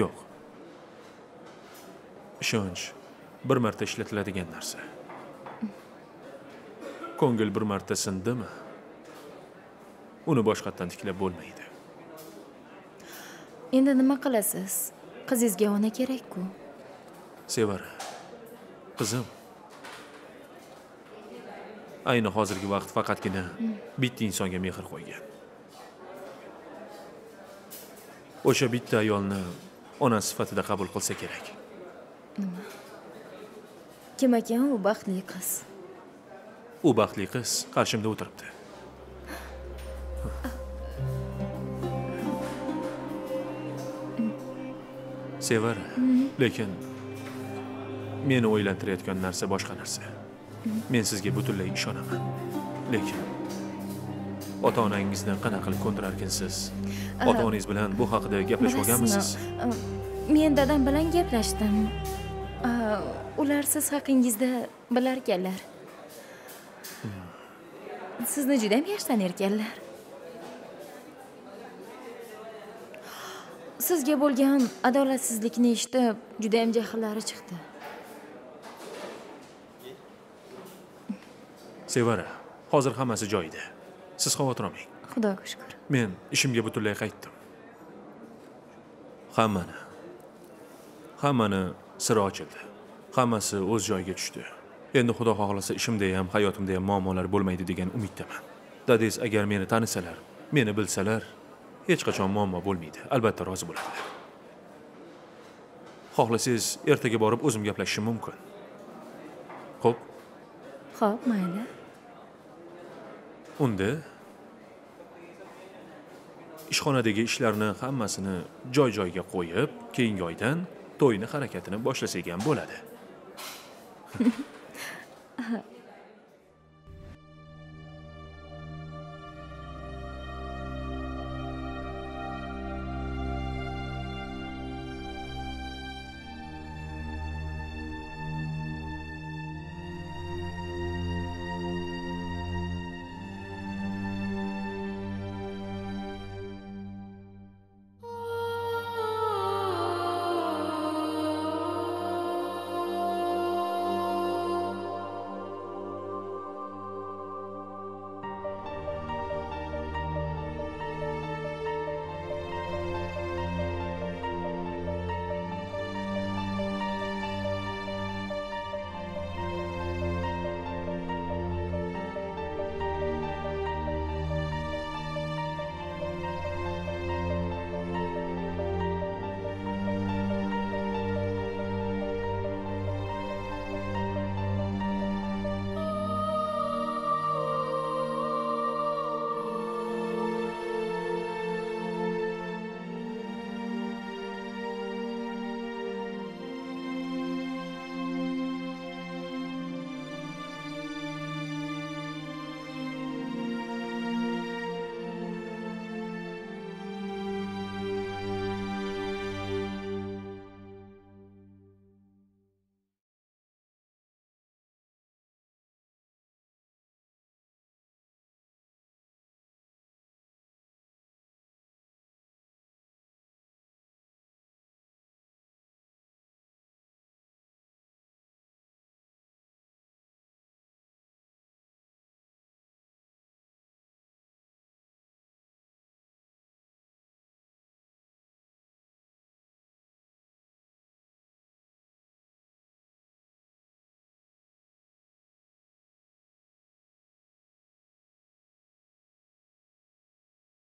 yo'q ishonch bir marta ishlatiladigan narsa. Ko'ngil bir marta sindimi? Uni boshqatdan tiklab bo'lmaydi. Endi nima qilasiz? Qizingizga ona kerak-ku. Sevara qizim. Ayni hozirgi vaqt faqatgina bitta insonga mehr qo'ygan. O'sha bitta ayolni ona sifatida qabul qilsa kerak kim ekan u baxtli qiz. U baxtli qiz qarshimda o'tiribdi. Sevara lekin meni o'ylantirayotgan narsa boshqa narsa. Men sizga butunlay ishonaman. Lekin ota onangizni qanaqa qilib ko'ndirarkinsiz? Ota onangiz bilan bu haqida Bilasizmi, men dadam bilan gaplashdim ular siz haqingizda bilar ekanlar sizni juda ham yaxshi tanir ekanlar sizga bo'lgan adolatsizlikni eshitib juda ham jahllari chiqdi. Sevara hozir hammasi joyida. Siz xavotir olmang xudoga shukur men ishimga butunlay qaytdim. Hammani hammani siri ochildi. Hammasi o'z joyiga tushdi. Endi xudo xohlasa ishimda ham hayotimda ham muammolar bo'lmaydi degan umiddaman. Dadangiz agar meni tanisalar meni bilsalar hech qachon muammo bo'lmaydi. Albatta rozi bo'ladilar xohlasangiz ertaga borib o'zim gaplashishim mumkin. Ho'p ho'p mayli. Unda ishxonadagi ishlarni hammasini joy joyiga qo'yib keyingi oydan to'yni harakatini boshlasa ekan bo'ladi.